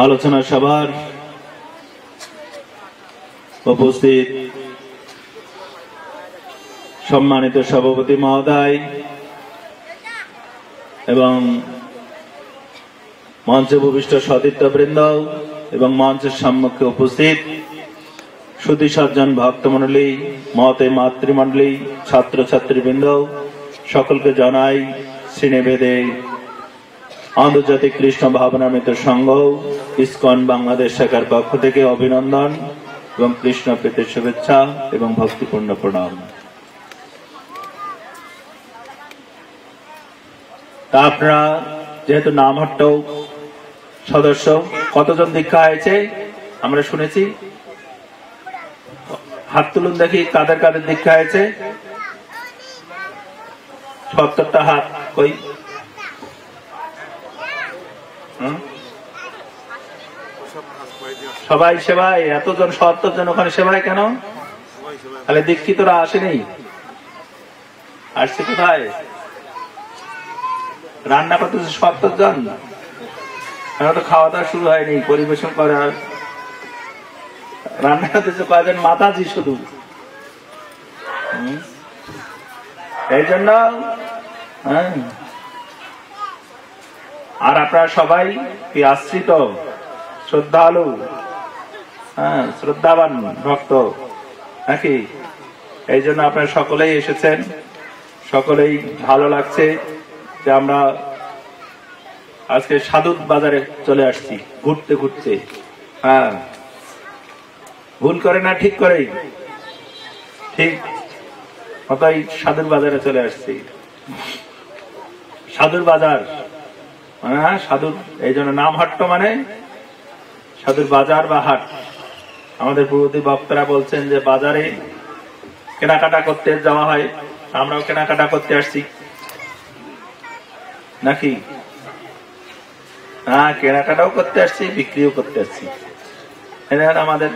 আলোচনা সভার উপস্থিত সম্মানিত সভাপতি মহোদয় এবং মঞ্চে ভূমিষ্ঠ সতীর্থবৃন্দ এবং মঞ্চের সম্মুখে উপস্থিত সুধী সজ্জন ভক্তমণ্ডলী, মতে মাতৃমণ্ডলী, ছাত্রছাত্রীবৃন্দ, সকলকে জানাই শ্রীনিবেদে আন্তর্জাতিক কৃষ্ণ ভাবনামিত সংঘ, ইসকন বাংলাদেশ শাখার পক্ষ থেকে অভিনন্দন এবং কৃষ্ণ প্রীতির শুভেচ্ছা এবং ভক্তিপূর্ণ প্রণাম। তা আপনারা যেহেতু নামহট্ট সদস্য, কতজন দীক্ষা হয়েছে আমরা শুনেছি? হাত তুলুন দেখি কাদের কাদের দীক্ষা হয়েছে। সত্তরটা হাত, কই? সবাই সেবায় এতজন সত্তর জন ওখানে সেবায় কেন? তাহলে দীক্ষিতরা আসেনি। আসছে কোথায়? রান্না করতেছে সত্তর জন। খাওয়া দাওয়া শুরু হয়নি, পরিবেশন করার। রান্না করতেছে কয়েকজন মাতাজি শুধু? এই জন্য হ্যাঁ? আর আপনারা সবাই কি আশ্রিত? শ্রদ্ধালু? হ্যাঁ শ্রদ্ধাবান ভক্ত। নাকি? এই জন্য আপনারা সকলেই এসেছেন। সকলেই ভালো লাগছে যে আমরা আজকে সাধুর বাজারে চলে আসছি, ঘুরতে ঘুরতে। হ্যাঁ। ভুল করে না, ঠিক করেই। ঠিক সাধুর বাজারে চলে আসছি। সাধুর বাজার। হ্যাঁ সাধুর, এই জন্য নাম হাট্ট মানে সাধুর বাজার বা হাট। আমাদের পূর্ববর্তী বক্তারা বলছেন যে বাজারে কেনাকাটা করতে যাওয়া হয়, আমরাও কেনাকাটা করতে আসছি। নাকি? হ্যাঁ কেনাকাটাও করতে আসছি, বিক্রিও করতে আসছি। আমাদের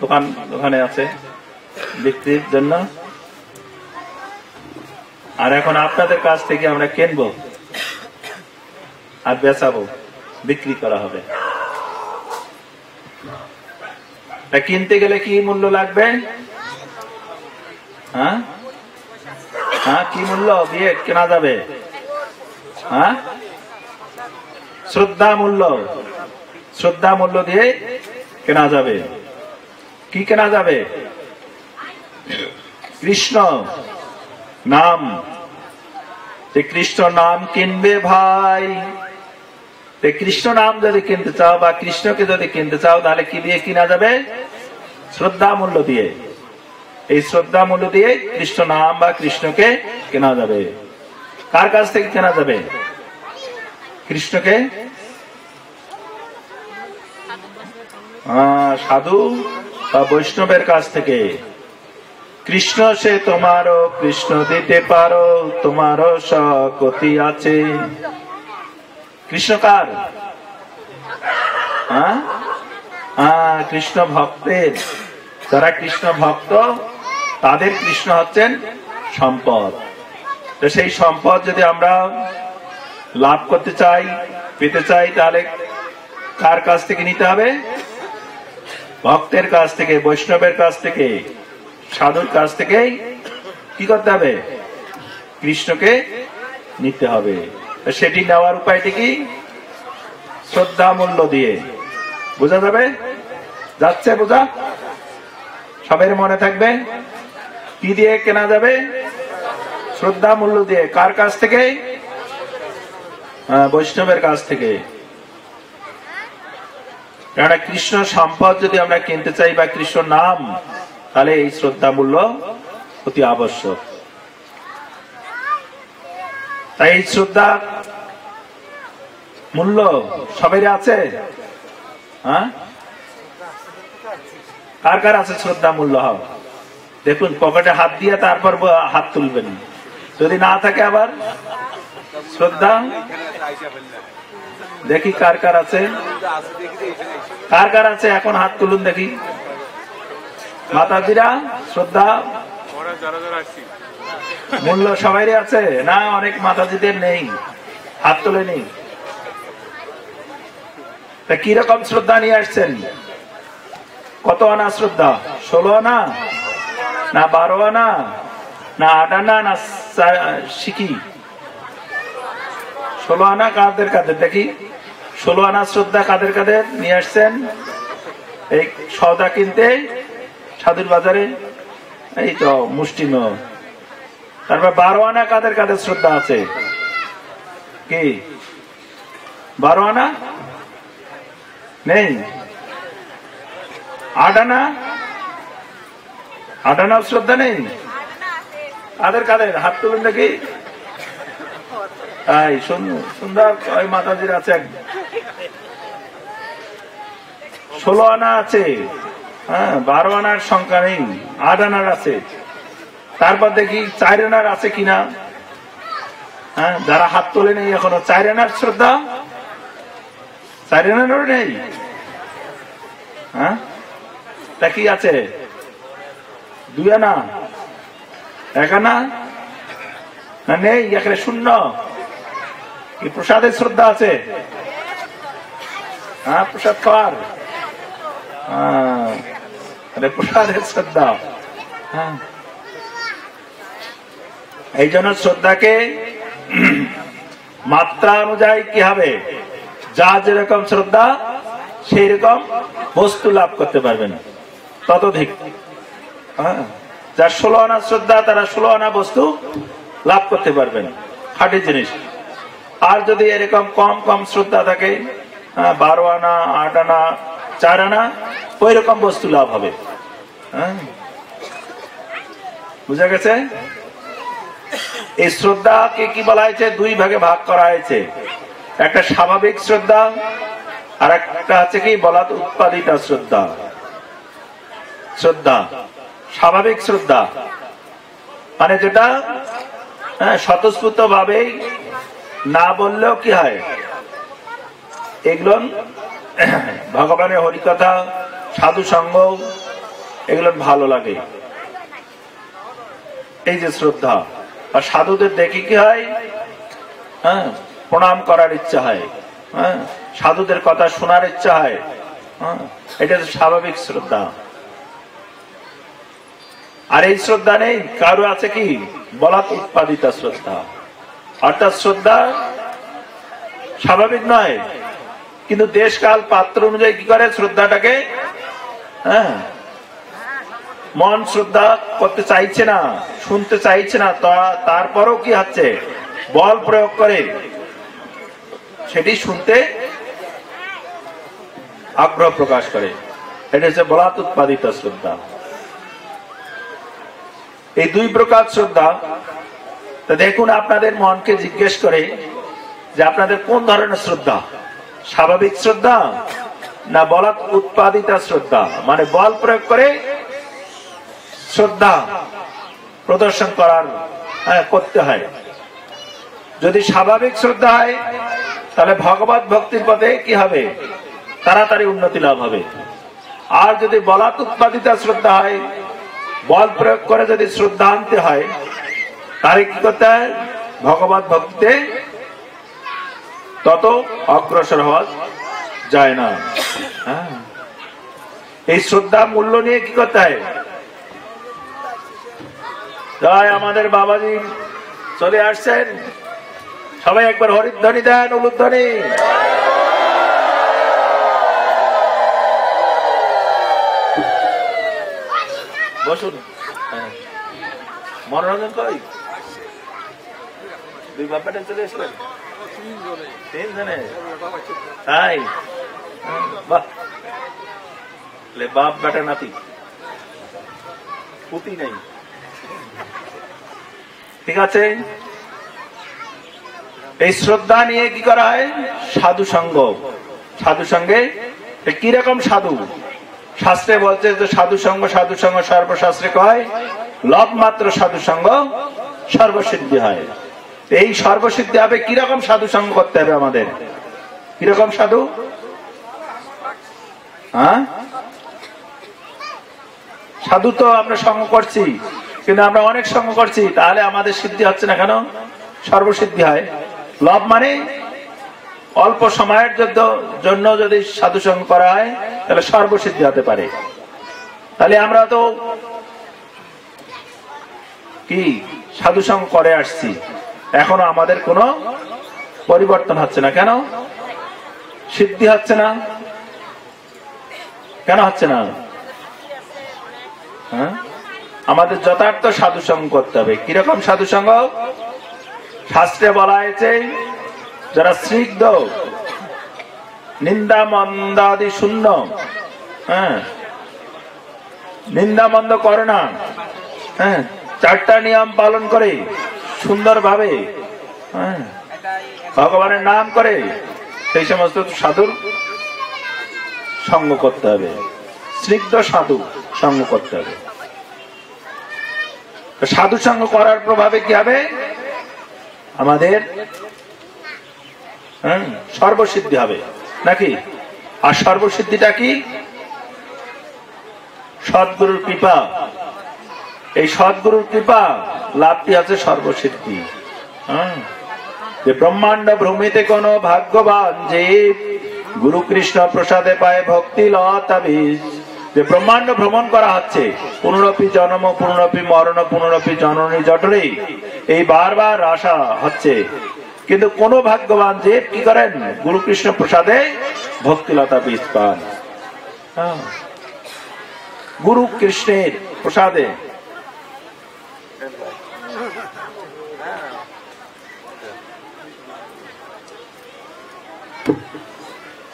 দোকান, দোকানে আছে বিক্রির জন্য। আর এখন আপনাদের কাছ থেকে আমরা কিনবো। আর বেচাবো, বিক্রি করা হবে। কিনতে গেলে কি মূল্য লাগবে? হ্যাঁ? হ্যাঁ কি মূল্য? দিয়ে কেনা যাবে? হ্যাঁ? শ্রদ্ধা মূল্য। শ্রদ্ধা মূল্য দিয়ে কেনা যাবে। কি কেনা যাবে? কৃষ্ণ নাম। কৃষ্ণ নাম কিনবে ভাই। কৃষ্ণ নাম যদি কিনতে চাও বা কৃষ্ণকে যদি কিনতে চাও, তাহলে কি দিয়ে কিনা যাবে? শ্রদ্ধা মূল্য দিয়ে। এই শ্রদ্ধা মূল্য দিয়ে কৃষ্ণ নাম বা কৃষ্ণকে কেনা যাবে। কার কাছ থেকে কেনা যাবে? কৃষ্ণকে? সাধু বা বৈষ্ণবের কাছ থেকে। কৃষ্ণ সে তোমারও, কৃষ্ণ দিতে পারো, তোমারও সকতি আছে। কৃষ্ণ কার হ্যাঁ? হ্যাঁ, কৃষ্ণ ভক্তের। যারা কৃষ্ণ ভক্ত তাদের কৃষ্ণ হচ্ছেন সম্পদ। তো সেই সম্পদ যদি আমরা লাভ করতে চাই পেতে চাই তাহলে কার কাছ থেকে নিতে হবে? ভক্তের কাছ থেকে বৈষ্ণবের কাছ থেকে সাধুর কাছ থেকে কি করতে হবে? কৃষ্ণকে নিতে হবে। সেটি নেওয়ার উপায়টি কি? শ্রদ্ধা মূল্য দিয়ে। বোঝা যাবে? যাচ্ছে বোঝা? সবের মনে থাকবে? কি দিয়ে কেনা যাবে? শ্রদ্ধা মূল্য দিয়ে। কার কাছ থেকে? বৈষ্ণবের কাছ থেকে। কেননা কৃষ্ণ সম্পদ যদি আমরা কিনতে চাই বা কৃষ্ণ নাম, তাহলে এই শ্রদ্ধা মূল্য অতি আবশ্যক। তাই এই শ্রদ্ধা মূল্য সবের আছে? হ্যাঁ? কার কার আছে শ্রদ্ধা মূল্য? হও। দেখুন, পকেটে হাত দিয়ে তারপর হাত তুলবেন। যদি না থাকে আবার শ্রদ্ধা? দেখি কার কার আছে। কার কার আছে? এখন হাত তুলুন দেখি। মাতাজিরা, শ্রদ্ধা? মূল্য সবাই আছে? না, অনেক মাতাজিদের নেই। হাত তুলে নেই। কীরকম শ্রদ্ধা নিয়ে আসছেন? কত আনা শ্রদ্ধা? ষোলো আনা? না, বারো আনা? না, আট আনা? না শিখি ষোলো আনা কাদের কাদের? দেখি। ষোলো আনা শ্রদ্ধা কাদের কাদের নিয়ে আসছেন? এই সদা কিনতে, সাধুর বাজারে। এই তো, মুষ্টিম। তারপর বারো আনা কাদের কাদের শ্রদ্ধা আছে? কি? বারো আনা নেই? আট আনা শ্রদ্ধা নেই? কাদের কাদের? হাত তুলুন দেখি। তাই সুন- সুন্দর ওই মাতাজির আছে ষোলো আনা আছে। হ্যাঁ বারো আনার সংখ্যা নেই আট আনার আছে। তারপর দেখি চার আনার আছে কিনা? হ্যাঁ যারা হাত তোলে নেই এখনও। চার আনার শ্রদ্ধা? চার আনারও নেই? হ্যাঁ? কি আছে? দুই আনা এক আনা না নেই এখানে শূন্য। কি প্রসাদের শ্রদ্ধা আছে? হ্যাঁ প্রসাদ খাওয়ার হ্যাঁ, আরে প্রসাদের শ্রদ্ধা। হ্যাঁ। এই জন্য শ্রদ্ধাকে মাত্রা অনুযায়ী কি হবে? যা যেরকম শ্রদ্ধা সেই রকম বস্তু লাভ করতে পারবেন ততোধিক। হ্যাঁ। যার ষোলো আনা শ্রদ্ধা তারা ষোলো আনা বস্তু লাভ করতে পারবেন খাঁটি জিনিস। আর যদি এরকম কম কম শ্রদ্ধা থাকে হ্যাঁ, বারো আনা আট আনা চার আনা ওই রকম বস্তু লাভ হবে। হ্যাঁ? বুঝা গেছে? এই শ্রদ্ধাকে কি বলা হয়েছে? দুই ভাগে ভাগ করা হয়েছে। একটা স্বাভাবিক শ্রদ্ধা আর একটা আছে কি? বলা উৎপাদিত শ্রদ্ধা। শ্রদ্ধা স্বাভাবিক শ্রদ্ধা। মানে যেটা হ্যাঁ, স্বতঃস্ফূর্ত ভাবেই না বললেও কি হয়? এগুলো ভগবানের হরিকথা, সাধু সঙ্গ, এগুলো ভালো লাগে। এই যে শ্রদ্ধা, আর সাধুদের দেখি কি হয়? হ্যাঁ প্রণাম করার ইচ্ছা হয়। হ্যাঁ সাধুদের কথা শোনার ইচ্ছা হয়। হ্যাঁ এটা স্বাভাবিক শ্রদ্ধা। আর এই শ্রদ্ধা নেই? কারও আছে কি? বলাত উৎপাদিত শ্রদ্ধা। অর্থাৎ শ্রদ্ধা স্বাভাবিক নয়। কিন্তু দেশকাল পাত্র অনুযায়ী কি করে? শ্রদ্ধাটাকে হ্যাঁ? মন শ্রদ্ধা করতে চাইছে না, শুনতে চাইছে না তারপরও কি হচ্ছে? বল প্রয়োগ করে। সেটি শুনতে আগ্রহ প্রকাশ করে। এটা হচ্ছে বলাত উৎপাদিত শ্রদ্ধা। এই দুই প্রকার শ্রদ্ধা। দেখুন, আপনাদের মনকে জিজ্ঞেস করে যে আপনাদের কোন ধরনের শ্রদ্ধা? স্বাভাবিক শ্রদ্ধা না বলাৎ উৎপাদিত শ্রদ্ধা? মানে বল প্রয়োগ করে শ্রদ্ধা প্রদর্শন করার হ্যাঁ, করতে হয়। যদি স্বাভাবিক শ্রদ্ধা হয় তাহলে ভগবত ভক্তির পথে কি হবে? তাড়াতাড়ি উন্নতি লাভ হবে। আর যদি বলাৎ উৎপাদিত শ্রদ্ধা হয় বল প্রয়োগ করে যদি শ্রদ্ধা আনতে হয় তাহলে কি করতে হয়? ভগবত ভক্তিতে তত অগ্রসর হওয়া যায় না। হ্যাঁ। এই শ্রদ্ধা মূল্য নিয়ে কি করতে হয়? জয় আমাদের বাবাজি চলে আসছেন। সবাই একবার হরিধ্বনি দেন, উলুধ্বনি। বসুন। হ্যাঁ। মনোরঞ্জন কই? দুই বাপ্পাটা চলে এসলেন ঠিক আছে? এই শ্রদ্ধা নিয়ে কি করা হয়? সাধু সঙ্গ। সাধু সঙ্গে? কীরকম সাধু? শাস্ত্রে বলছে যে সাধু সঙ্গ সাধু সঙ্গ সর্বশাস্ত্রে কয়? লব মাত্র সাধু সঙ্গ সর্বসিদ্ধি হয়। এই সর্বসিদ্ধি হবে, কীরকম সাধু সঙ্গ করতে হবে আমাদের? কীরকম সাধু? হ্যাঁ? সাধু তো আমরা সঙ্গ করছি, কিন্তু আমরা অনেক সঙ্গ করছি, তাহলে আমাদের সিদ্ধি হচ্ছে না কেন? সর্বসিদ্ধি হয়। লব মানে অল্প সময়ের জন্য- যদি সাধু সঙ্গ করা হয়, তাহলে সর্বসিদ্ধি হতে পারে। তাহলে আমরা তো কি সাধু সঙ্গ করে আসছি? এখনও আমাদের কোনো পরিবর্তন হচ্ছে না। কেন? সিদ্ধি হচ্ছে না? কেন হচ্ছে না? হ্যাঁ? আমাদের যথার্থ সাধুসঙ্গ করতে হবে। কীরকম সাধুসঙ্গ? শাস্ত্রে বলা হয়েছে, যারা স্নিগ্ধ নিন্দা মন্দাদি শূন্য হ্যাঁ? নিন্দা মন্দ করে না হ্যাঁ? চারটা নিয়ম পালন করে। সুন্দরভাবে হ্যাঁ ভগবানের নাম করে সেই সমস্ত সাধুর সঙ্গ করতে হবে। স্নিগ্ধ সাধু সঙ্গ করতে হবে। সাধু সঙ্গ করার প্রভাবে কি হবে? আমাদের হ্যাঁ, সর্বসিদ্ধি হবে। নাকি? আর সর্বসিদ্ধিটা কি? সদ্গুরুর কৃপা। এই সদ্গুরুর কৃপা, লাভটি আছে সর্বসিদ্ধি হ্যাঁ? যে ব্রহ্মাণ্ড ভ্রমিতে কোন ভাগ্যবান যে গুরু কৃষ্ণ প্রসাদে পায় ভক্তি লতা বীজ। যে ব্রহ্মাণ্ড ভ্রমণ করা হচ্ছে, পুনরপি জন্ম, পুনরপি মরণ, পুনরপি জননী জটরে এই বারবার আশা হচ্ছে। কিন্তু কোন ভাগ্যবান যে কি করেন? গুরু কৃষ্ণ প্রসাদে ভক্তিলতা বীজ পান। হ্যাঁ। গুরু কৃষ্ণের প্রসাদে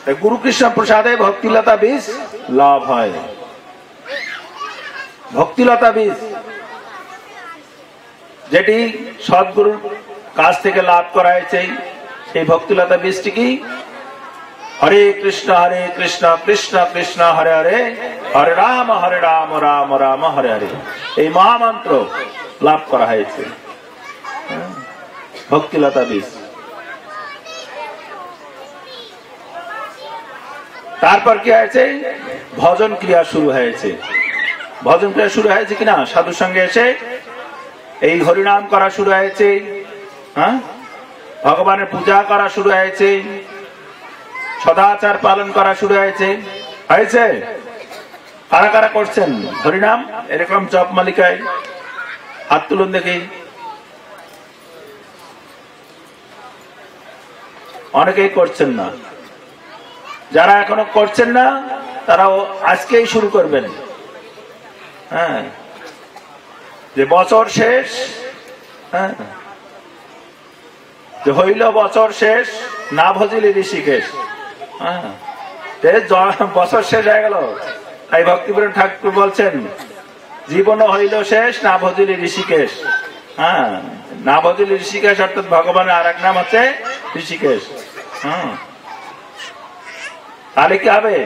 গুরু কৃষ্ণ প্রসাদে ভক্তিলতা বীজ লাভ হয়। ভক্তিলতা বীজ যেটি সদ্গুরুর কাছ থেকে লাভ করা হয়েছে সেই ভক্তিলতা বীজটি কি? হরে কৃষ্ণ হরে কৃষ্ণ কৃষ্ণ কৃষ্ণ হরে হরে হরে রাম হরে রাম রাম রাম হরে হরে। এই মহামন্ত্র লাভ করা হয়েছে। হ্যাঁ, ভক্তিলতা বীজ। তারপর কি হয়েছে? ভজন ক্রিয়া শুরু হয়েছে। ভজন ক্রিয়া শুরু হয়েছে কিনা? সাধুর সঙ্গে এসে এই হরিনাম করা শুরু হয়েছে। হ্যাঁ? ভগবানের পূজা করা শুরু হয়েছে। সদাচার পালন করা শুরু হয়েছে। হয়েছে? কারা কারা করছেন? হরিনাম? এরকম জপ মালিকায় হাত তুলুন দেখি। অনেকেই করছেন না। যারা এখনও করছেন না, তারাও আজকেই শুরু করবেন। হ্যাঁ। যে বছর শেষ হ্যাঁ। হইল বছর শেষ, না ভজিলি ঋষিকেশ হ্যাঁ। বছর শেষ হয়ে গেল। তাই ভক্তিপুর ঠাকুর বলছেন, জীবন হইল শেষ, না ভজিলি ঋষিকেশ হ্যাঁ। না ভজিলি ঋষিকেশ, অর্থাৎ ভগবানের আর এক নাম হচ্ছে ঋষিকেশ হ্যাঁ। তাহলে কি হবে?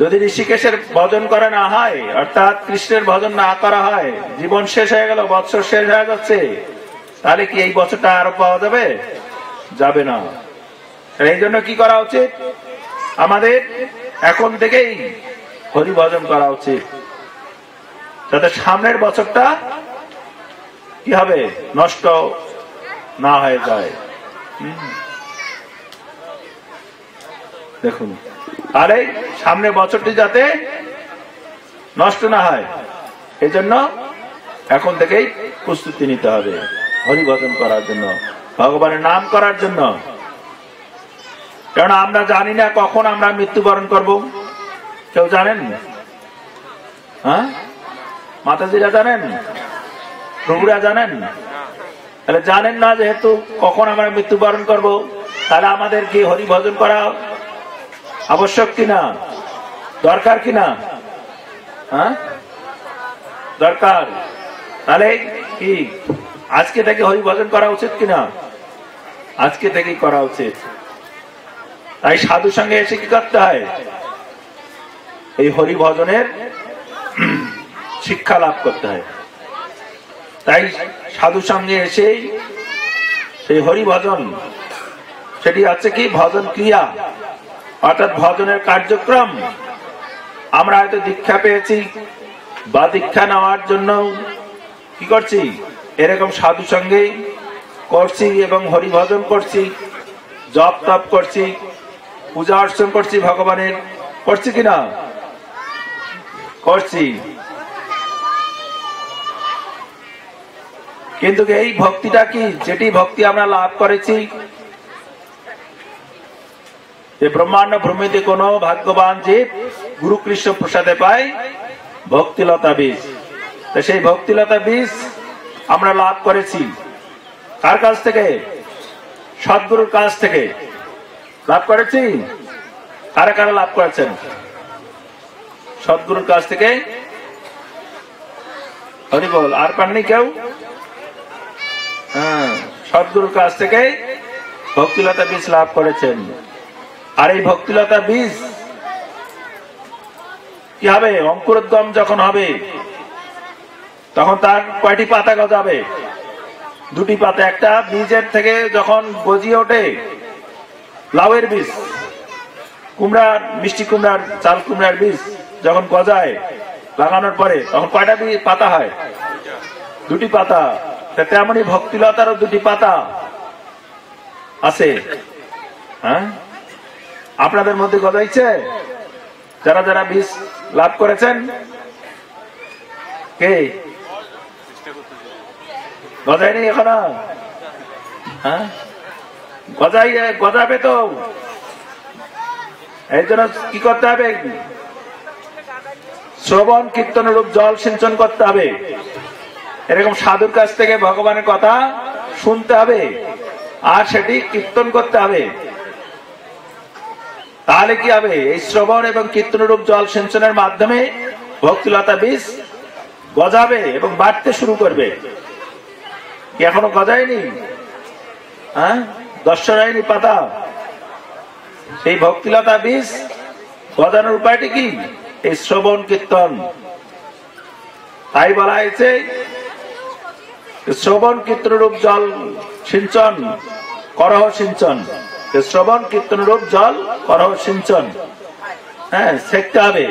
যদি ঋষিকেশের ভজন করা না হয়, অর্থাৎ কৃষ্ণের ভজন না করা হয়, জীবন শেষ হয়ে গেল, বৎসর শেষ হয়ে যাচ্ছে, তাহলে কি এই বছরটা আরও পাওয়া যাবে? যাবে না। এই জন্য কি করা উচিত? আমাদের এখন থেকেই হরি ভজন করা উচিত। যাতে সামনের বছরটা কি হবে? নষ্ট না হয়ে যায়। দেখুন। আরে সামনে বছরটি যাতে নষ্ট না হয় এই জন্য এখন থেকেই প্রস্তুতি নিতে হবে হরিভজন করার জন্য, ভগবানের নাম করার জন্য। কারণ আমরা জানি না কখন আমরা মৃত্যুবরণ করব। কেউ জানেন? হ্যাঁ? মাতাজিরা জানেন? প্রভুরা জানেন? তাহলে জানেন না যেহেতু কখন আমরা মৃত্যুবরণ করব? তাহলে আমাদের কি হরি ভজন করা আবশ্যক কিনা? দরকার কিনা? হ্যাঁ? দরকার। তাহলে কি? আজকে থেকে হরি ভজন করা উচিত কিনা? আজকে থেকেই করা উচিত। তাই সাধু সঙ্গে এসে কি করতে হয়? এই হরি ভজনের শিক্ষা লাভ করতে হয়। তাই সাধু সঙ্গে এসেই সেই হরি ভজন সেটি হচ্ছে কি? ভজন ক্রিয়া, অর্থাৎ ভজনের কার্যক্রম। আমরা হয়তো দীক্ষা পেয়েছি, বা দীক্ষা নেওয়ার জন্য কি করছি? এরকম সাধু সঙ্গে করছি এবং হরিভজন করছি, জপ তপ করছি, পূজা অর্চন করছি, ভগবানের। করছি কিনা করছি। কিন্তু এই ভক্তিটা কি? যেটি ভক্তি আমরা লাভ করেছি যে ব্রহ্মাণ্ড ভ্রমিতে কোন ভাগ্যবান জীব গুরু কৃষ্ণ প্রসাদে পায় ভক্তিলতা বীজ। তো সেই ভক্তিলতা বীজ আমরা লাভ করেছি। কার কাছ থেকে? সদ্গুরুর কাছ থেকে। লাভ করেছি? কারা কারা লাভ করেছেন? সদ্গুরুর কাছ থেকে? হরি বল আর পাননি কেউ? সদ্গুরুর কাছ থেকে ভক্তিলতা বীজ লাভ করেছেন। আর এই ভক্তিলতা বীজ কি হবে? অঙ্কুরোদ্গম যখন হবে, তখন তার কয়টি পাতা গজাবে? দুটি পাতা। একটা বীজের থেকে যখন গজিয়ে ওঠে, লাউয়ের বীজ, কুমড়ার, মিষ্টি কুমড়ার, চাল কুমড়ার বীজ যখন গজায় লাগানোর পরে, তখন কয়টা পাতা হয়? দুটি পাতা। তা তেমনই ভক্তিলতারও দুটি পাতা আছে। হ্যাঁ? আপনাদের মধ্যে গজাইছে যারা যারা বীজ লাভ করেছেন? কে? গজায়নি এখন? হ্যাঁ? গজাই, গজাবে তো। এই জন্য কি করতে হবে? শ্রবণ কীর্তন রূপ, জল, সিঞ্চন করতে হবে। এরকম সাধুর কাছ থেকে ভগবানের কথা শুনতে হবে আর সেটি কীর্তন করতে হবে। তাহলে কি হবে? এই শ্রবণ এবং কীর্তন রূপ জল সিঞ্চনের মাধ্যমে ভক্তিলতা বীজ গজাবে এবং বাড়তে শুরু করবে। এখনও গজায়নি? হ্যাঁ? দর্শনায়নি পাতা। সেই ভক্তিলতা বীজ গজানোর উপায়টি কি? এই শ্রবণ, কীর্তন। তাই বলা হয়েছে শ্রবণ কীর্তনরূপ জল, সিঞ্চন, করহ, সিঞ্চন। শ্রবণ, কীর্তন, রূপ, জল, করহ, সিঞ্চন। হ্যাঁ শিখতে হবে।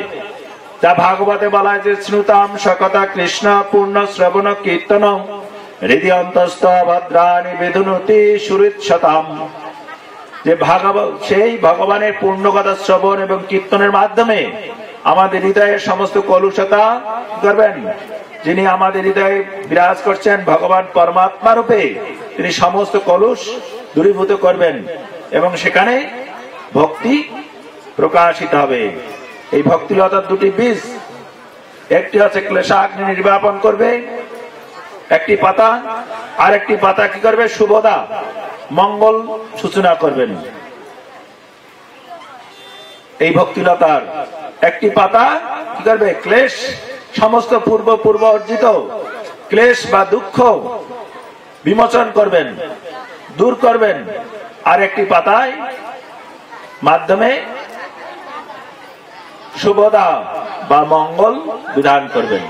যা ভাগবতে বলা হয়েছে শ্রুতাম সকতা কৃষ্ণ পূর্ণ শ্রবণ কীর্তন। হৃদয় অন্তস্থ ভদ্রাণী বিধুনতি সুরিৎসতাম যে ভাগব, সেই ভগবানের পূর্ণ কথা শ্রবণ এবং কীর্তনের মাধ্যমে আমাদের হৃদয়ের সমস্ত কলুষতা করবেন। যিনি আমাদের হৃদয়ে বিরাজ করছেন ভগবান পরমাত্মা রূপে, তিনি সমস্ত কলুষ দূরীভূত করবেন এবং সেখানে ভক্তি প্রকাশিত হবে। এই ভক্তিলতার দুটি বীজ, একটি হচ্ছে ক্লেশাগ্নি নির্বাপন করবে, একটি পাতা, আর একটি পাতা কি করবে? শুভদা মঙ্গল সূচনা করবেন। এই ভক্তিলতার একটি পাতা কি করবে? ক্লেশ সমস্ত পূর্ব পূর্ব অর্জিত ক্লেশ বা দুঃখ বিমোচন করবেন দূর করবেন। আর একটি পাতায় মাধ্যমে শুভদা বা মঙ্গল বিধান করবেন।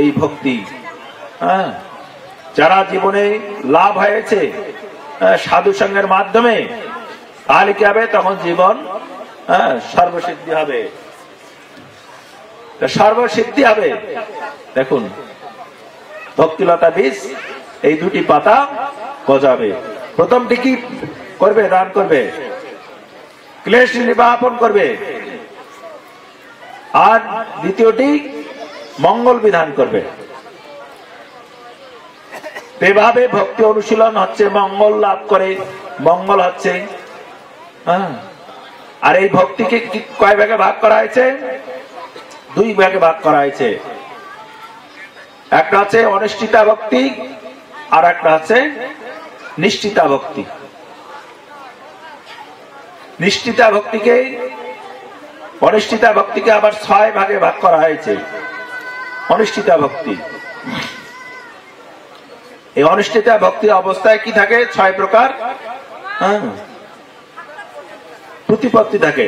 এই ভক্তি হ্যাঁ যারা জীবনে লাভ হয়েছে হ্যাঁ, সাধু সঙ্গের মাধ্যমে তাহলে কি হবে? তখন জীবন হ্যাঁ সর্বসিদ্ধি হবে। সর্বসিদ্ধি হবে। দেখুন ভক্তিলতা বীজ, এই দুটি পাতা গজাবে। প্রথমটি কি করবে? দান করবে। ক্লেশ নির্বাপন করবে। আর দ্বিতীয়টি মঙ্গল বিধান করবে। এভাবে ভক্তি অনুশীলন হচ্ছে, মঙ্গল লাভ করে, মঙ্গল হচ্ছে। হ্যাঁ। আর এই ভক্তিকে কয় ভাগে ভাগ করা হয়েছে? দুই ভাগে ভাগ করা হয়েছে। একটা হচ্ছে অনিষ্ঠিতা ভক্তি, আর একটা হচ্ছে নিষ্ঠিতা ভক্তি। নিষ্ঠিতা ভক্তিকে অনিষ্ঠিতা ভক্তিকে আবার ছয় ভাগে ভাগ করা হয়েছে। অনিশ্চিতা ভক্তি। এই অনিশ্চিতা ভক্তির অবস্থায় কি থাকে? ছয় প্রকার হ্যাঁ প্রতিপত্তি থাকে।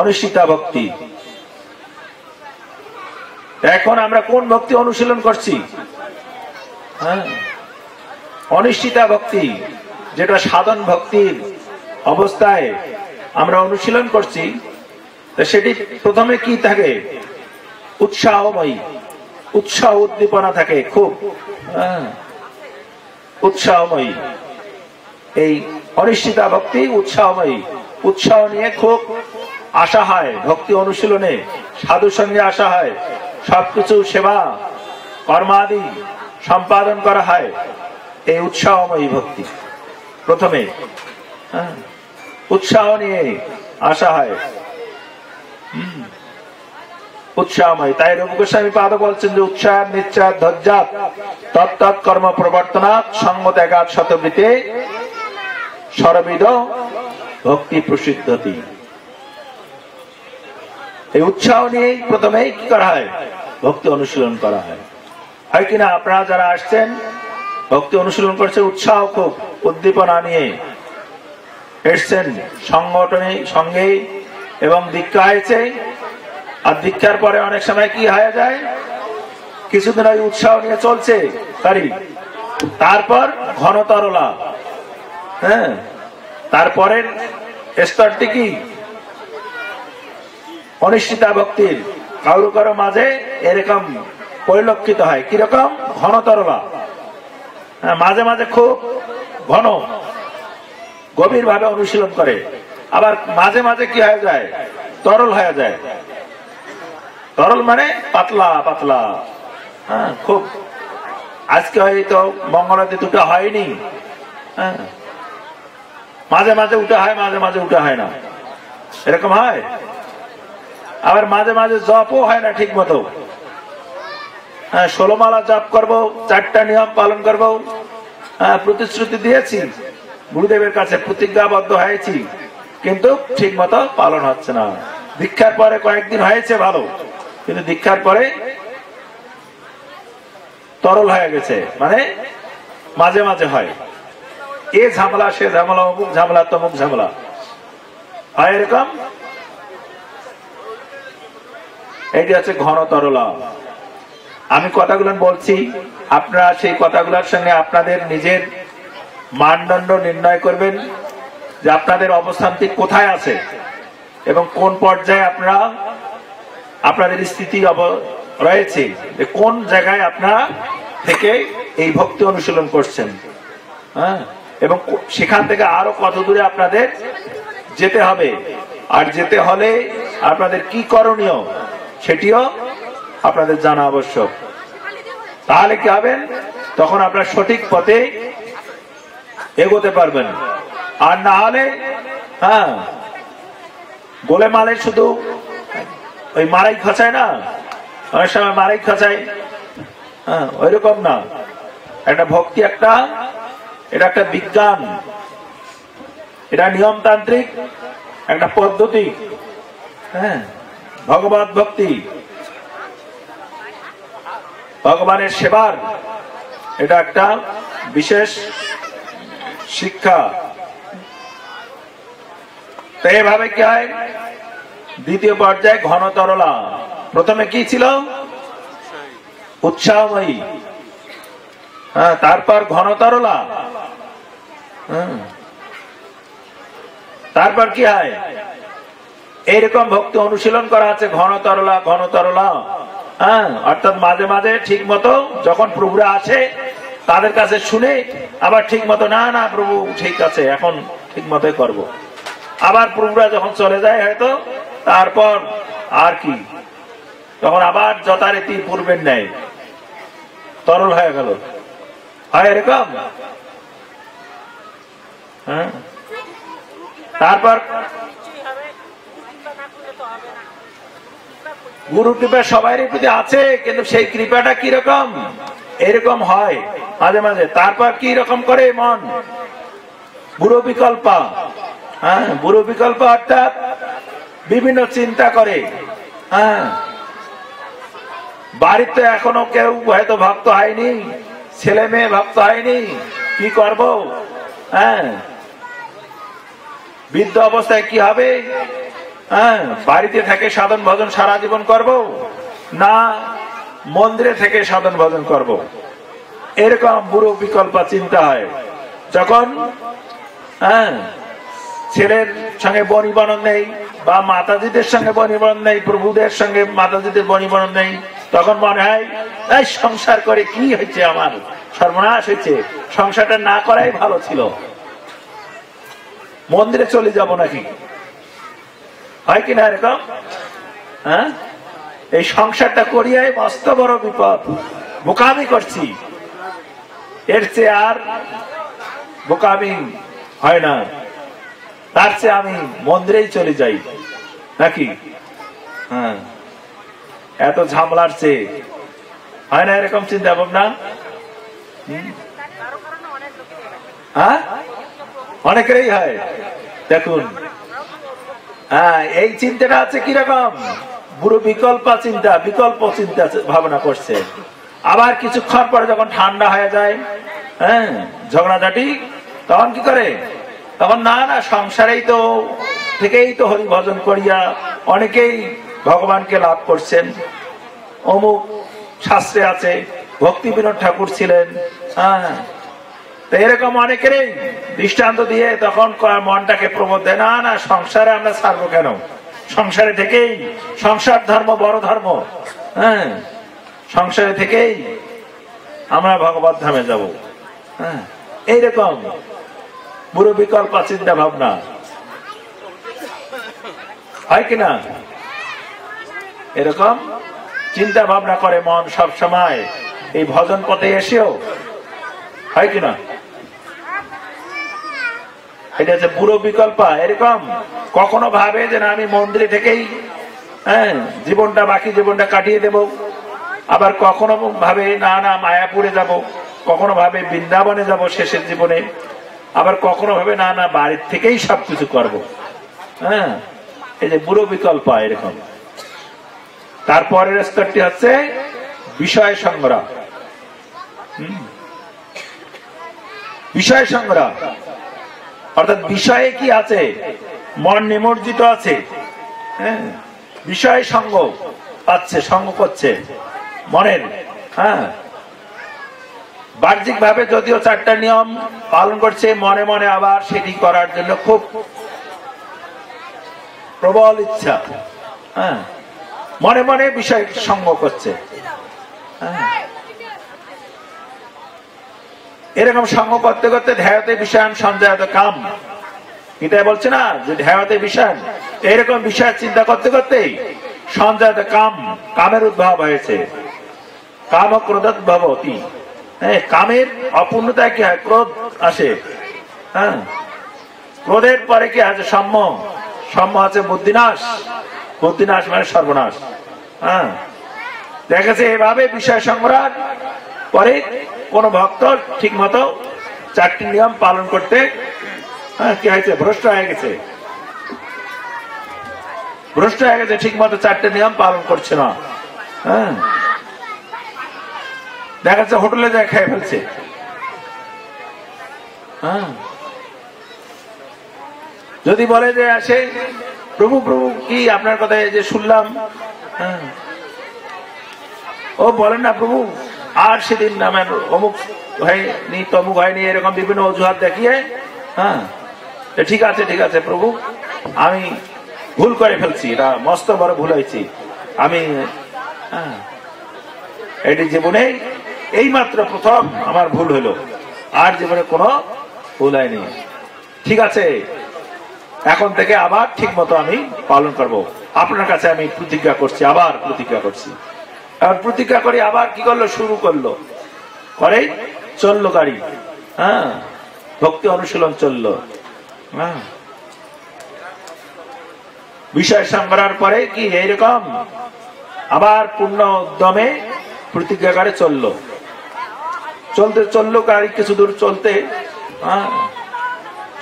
অনিশ্চিতা ভক্তি। এখন আমরা কোন ভক্তি অনুশীলন করছি? হ্যাঁ? অনিশ্চিতা ভক্তি যেটা সাধন ভক্তির অবস্থায় আমরা অনুশীলন করছি সেটি প্রথমে কি থাকে? উৎসাহময়ী। উৎসাহ উদ্দীপনা থাকে খুব। হ্যাঁ, উৎসাহময়ী। এই অনিশ্চিতা ভক্তি উৎসাহময়ী। উৎসাহ নিয়ে খুব আশা হয় ভক্তি অনুশীলনে সাধুর সঙ্গে আসা হয় সবকিছু সেবা কর্মাদি সম্পাদন করা হয় এই উৎসাহময়ী ভক্তি। প্রথমে হ্যাঁ, উৎসাহ নিয়ে আসা হয়। হুম, উৎসাহময়। তাই রবি গোস্বামী পাদ বলছেন যে উৎসাহ নিশ্চয় ধৈর্যাত তত্তৎ কর্ম প্রবর্তনাৎ সঙ্গ ত্যাগাত শতবৃতে সরবিদ ভক্তি প্রসিদ্ধতি। এই উৎসাহ নিয়ে প্রথমেই কি করা হয়? ভক্তি অনুশীলন করা হয়। হয় কিনা আপনারা যারা আসছেন, ভক্তি অনুশীলন করছে, উৎসাহ খুব, উদ্দীপনা নিয়ে এসছেন, সংগঠনে সঙ্গে এবং দীক্ষা হয়েছে আর দীক্ষার পরে অনেক সময় কি হয়ে যায়? কিছুদিন ওই উৎসাহ নিয়ে চলছে তারি তারপর ঘনতরলা। হ্যাঁ? তারপরের স্তরটি কি? অনিশ্চিতা ভক্তির কারও কারও মাঝে এরকম পরিলক্ষিত হয়। কীরকম? ঘনতরলা। হ্যাঁ, মাঝে মাঝে খুব ঘন গভীর ভাবে অনুশীলন করে। আবার মাঝে মাঝে কি হয়ে যায়? তরল হয়ে যায়। তরল মানে পাতলা পাতলা। হ্যাঁ খুব আজকে হয়তো মঙ্গলাতে দুটো হয়নি। হ্যাঁ মাঝে মাঝে উঠে হয় মাঝে মাঝে উঠে হয় না। এরকম হয়? আবার মাঝে মাঝে জপও হয় না ঠিক মতো হ্যাঁ ষোলো মালা জপ করব, চারটা নিয়ম পালন করব হ্যাঁ প্রতিশ্রুতি দিয়েছি, গুরুদেবের কাছে প্রতিজ্ঞাবদ্ধ হয়েছি, কিন্তু ঠিক মতো পালন হচ্ছে না। দীক্ষার পরে কয়েকদিন হয়েছে ভালো, কিন্তু দীক্ষার পরে তরল হয়ে গেছে মানে মাঝে মাঝে হয়। এ ঝামেলা, সে ঝামেলা, অমুক ঝামেলা, তমুক ঝামেলা। হয় এরকম এটি হচ্ছে ঘন তরলা আমি কথাগুলো বলছি, আপনারা সেই কথাগুলোর সঙ্গে আপনাদের নিজের মানদণ্ড নির্ণয় করবেন যে আপনাদের অবস্থানটি কোথায় আছে এবং কোন পর্যায়ে আপনারা আপনাদের স্থিতি রয়েছে, যে কোন জায়গায় আপনারা থেকে এই ভক্তি অনুশীলন করছেন। হ্যাঁ? এবং সেখান থেকে আরও কত দূরে আপনাদের যেতে হবে? আর যেতে হলে আপনাদের কি করণীয়? সেটিও আপনাদের জানা আবশ্যক। তাহলে কি হবেন তখন আপনার সঠিক পথে এগোতে পারবেন। আর না হলে হ্যাঁ গোলে মালে শুধু ওই মারাই খাঁচায় না? অনেক সময় মারাই খাঁচায়। হ্যাঁ ওইরকম না। একটা ভক্তি, একটা, এটা একটা বিজ্ঞান। এটা নিয়মতান্ত্রিক, একটা পদ্ধতি। হ্যাঁ। ভগবত ভক্তি। ভগবানের সেবার। এটা একটা বিশেষ শিক্ষা। এভাবে কি হয়? দ্বিতীয় পর্যায়ে ঘনতরলা। প্রথমে কি ছিল? উৎসাহময়ী। হ্যাঁ তারপর ঘনতরলা। হুম। তারপর কি হয়? এইরকম ভক্তি অনুশীলন করা আছে ঘন তরলা ঘন তরলা হ্যাঁ অর্থাৎ মাঝে মাঝে ঠিক মতো যখন প্রভুরা আসে, তাদের কাছে শুনে আবার ঠিক মতো, না না, প্রভু, ঠিক আছে, এখন ঠিক মতোই করব। আবার প্রভুরা যখন চলে যায় হয়তো, তারপর আর কি। তখন আবার যথারীতি পূর্বের ন্যায়। তরল হয়ে গেল। হয় এরকম? হ্যাঁ। তারপর গুরু কৃপা সবারই প্রতি আছে, কিন্তু সেই কৃপাটা কীরকম? এরকম হয়, মাঝে মাঝে। তারপর কি রকম করে মন? বুড়ো বিকল্প। হ্যাঁ বুড়ো বিকল্প অর্থাৎ বিভিন্ন চিন্তা করে। হ্যাঁ। বাড়িতে এখনও কেউ হয়তো ভক্ত হয়নি, ছেলে মেয়ে ভক্ত হয়নি, কি করব? হ্যাঁ। বৃদ্ধ অবস্থায় কি হবে? হ্যাঁ বাড়িতে থেকে সাধন ভজন সারা জীবন করব? না, মন্দিরে থেকে সাধন ভজন করব। এরকম বুড়ো বিকল্প চিন্তা হয়। যখন হ্যাঁ ছেলের সঙ্গে বনিবনন নেই, বা মাতাজিদের সঙ্গে বনিবরণ নেই, প্রভুদের সঙ্গে মাতাজিদের বনিবরণ নেই, তখন মনে হয়, এই সংসার করে কি হয়েছে আমার? সর্বনাশ হয়েছে। সংসারটা না করাই ভালো ছিল। মন্দিরে চলে যাব নাকি? হয় কিনা এরকম? হ্যাঁ? এই সংসারটা করিয়াই মস্ত বড় বিপদ। বোকামি করছি। এর চেয়ে আর বোকামি হয় না। তার চেয়ে আমি মন্দিরেই চলে যাই। নাকি? হ্যাঁ। এত ঝামলার চেয়ে। হয় না এরকম চিন্তা ভাবনা? হ্যাঁ? অনেকেরই হয়। দেখুন হ্যাঁ এই চিন্তাটা আছে কীরকম? বুড়ো বিকল্প চিন্তা বিকল্প চিন্তা ভাবনা করছে। আবার কিছুক্ষণ পরে যখন ঠান্ডা হয়ে যায় হ্যাঁ ঝগড়াঝাটি, তখন কি করে? তখন না না, সংসারেই তো, থেকেই তো হরি ভজন করিয়া অনেকেই ভগবানকে লাভ করছেন। অমুক শাস্ত্রে আছে ভক্তি বিনোদ ঠাকুর ছিলেন হ্যাঁ এরকম অনেকেরই দৃষ্টান্ত দিয়ে তখন মনটাকে প্রবোধ দেয়, না না, সংসারে আমরা ছাড়বো কেন? সংসারে থেকেই, সংসার ধর্ম বড় ধর্ম হ্যাঁ? সংসারে থেকেই আমরা ভগবত ধামে যাব হ্যাঁ? এইরকম বুড়ো বিকল্প চিন্তা ভাবনা। হয় কিনা এরকম চিন্তা ভাবনা করে মন সব সময় এই ভজন পথে এসেও, হয় কিনা এটা হচ্ছে পুরো বিকল্প, এরকম। কখনো ভাবে যে না, আমি মন্দিরে থেকেই হ্যাঁ জীবনটা, বাকি জীবনটা কাটিয়ে দেব। আবার কখনো ভাবে, না না, মায়াপুরে যাব। কখনো ভাবে বৃন্দাবনে যাব শেষের জীবনে। আবার কখনো ভাবে, না না, বাড়ির থেকেই সবকিছু করব। হ্যাঁ এই যে বুড়ো বিকল্প, এরকম। তারপরের স্তরটি হচ্ছে বিষয় সংগ্রহ। বিষয় সংগ্রহ। অর্থাৎ বিষয়ে কি আছে? মন নিমজ্জিত আছে। হ্যাঁ? বিষয় সঙ্গ পাচ্ছে, সঙ্গ করছে। মনের হ্যাঁ? বাহ্যিক ভাবে যদিও চারটা নিয়ম পালন করছে, মনে মনে আবার সেটি করার জন্য খুব প্রবল ইচ্ছা। হ্যাঁ? মনে মনে বিষয় সঙ্গ করছে। হ্যাঁ? এরকম সঙ্গ করতে করতে ধ্যায়তে বিষয়ান সঞ্জয়ত কাম। এটাই বলছে না, যে ধ্যায়তে বিষয়ান এরকম বিষয় চিন্তা করতে করতেই সঞ্জয়ত কাম, কামের উদ্ভব হয়েছে। কাম ক্রোধত ভবতি। হ্যাঁ কামের অপূর্ণতা কি হয়? ক্রোধ আসে। হ্যাঁ ক্রোধের পরে কি আছে? সাম্য সাম্য আছে বুদ্ধিনাশ। বুদ্ধিনাশ মানে সর্বনাশ। হ্যাঁ দেখেছে এভাবে বিষয় সংগ্রহ পরে কোন ভক্ত ঠিক মতো চারটি নিয়ম পালন করতে হ্যাঁ, কি হয়েছে? ভ্রষ্ট হয়ে গেছে। ভ্রষ্ট হয়ে গেছে ঠিক মতো চারটে নিয়ম পালন করছে না। হ্যাঁ। দেখা যাচ্ছে হোটেলে যায় খেয়ে ফেলছে। হ্যাঁ। যদি বলে যে আসে প্রভু প্রভু কি আপনার কথা যে শুনলাম? হ্যাঁ। ও বলেন না প্রভু আর সেদিন আমার অমুক হয়নি তমুক হয়নি এরকম বিভিন্ন অজুহাত দেখিয়ে হ্যাঁ? ঠিক আছে ঠিক আছে, প্রভু, আমি ভুল করে ফেলছি, এটা মস্ত বড় ভুল হয়েছি। আমি হ্যাঁ এটি জীবনে এই মাত্র প্রথম আমার ভুল হলো, আর জীবনে কোনো ভুল হয়নি। ঠিক আছে, এখন থেকে আবার ঠিক মতো আমি পালন করব। আপনার কাছে আমি প্রতিজ্ঞা করছি, আবার প্রতিজ্ঞা করছি। এবার প্রতিজ্ঞা করে আবার কি করল? শুরু করল। করে চলল গাড়ি। হ্যাঁ ভক্তি অনুশীলন চলল। হ্যাঁ। বিষয় সংগ্রহের পরে কি এইরকম? আবার পূর্ণ উদ্যমে প্রতিজ্ঞা করে চলল। চলতে চলল গাড়ি কিছু দূর চলতে। হ্যাঁ।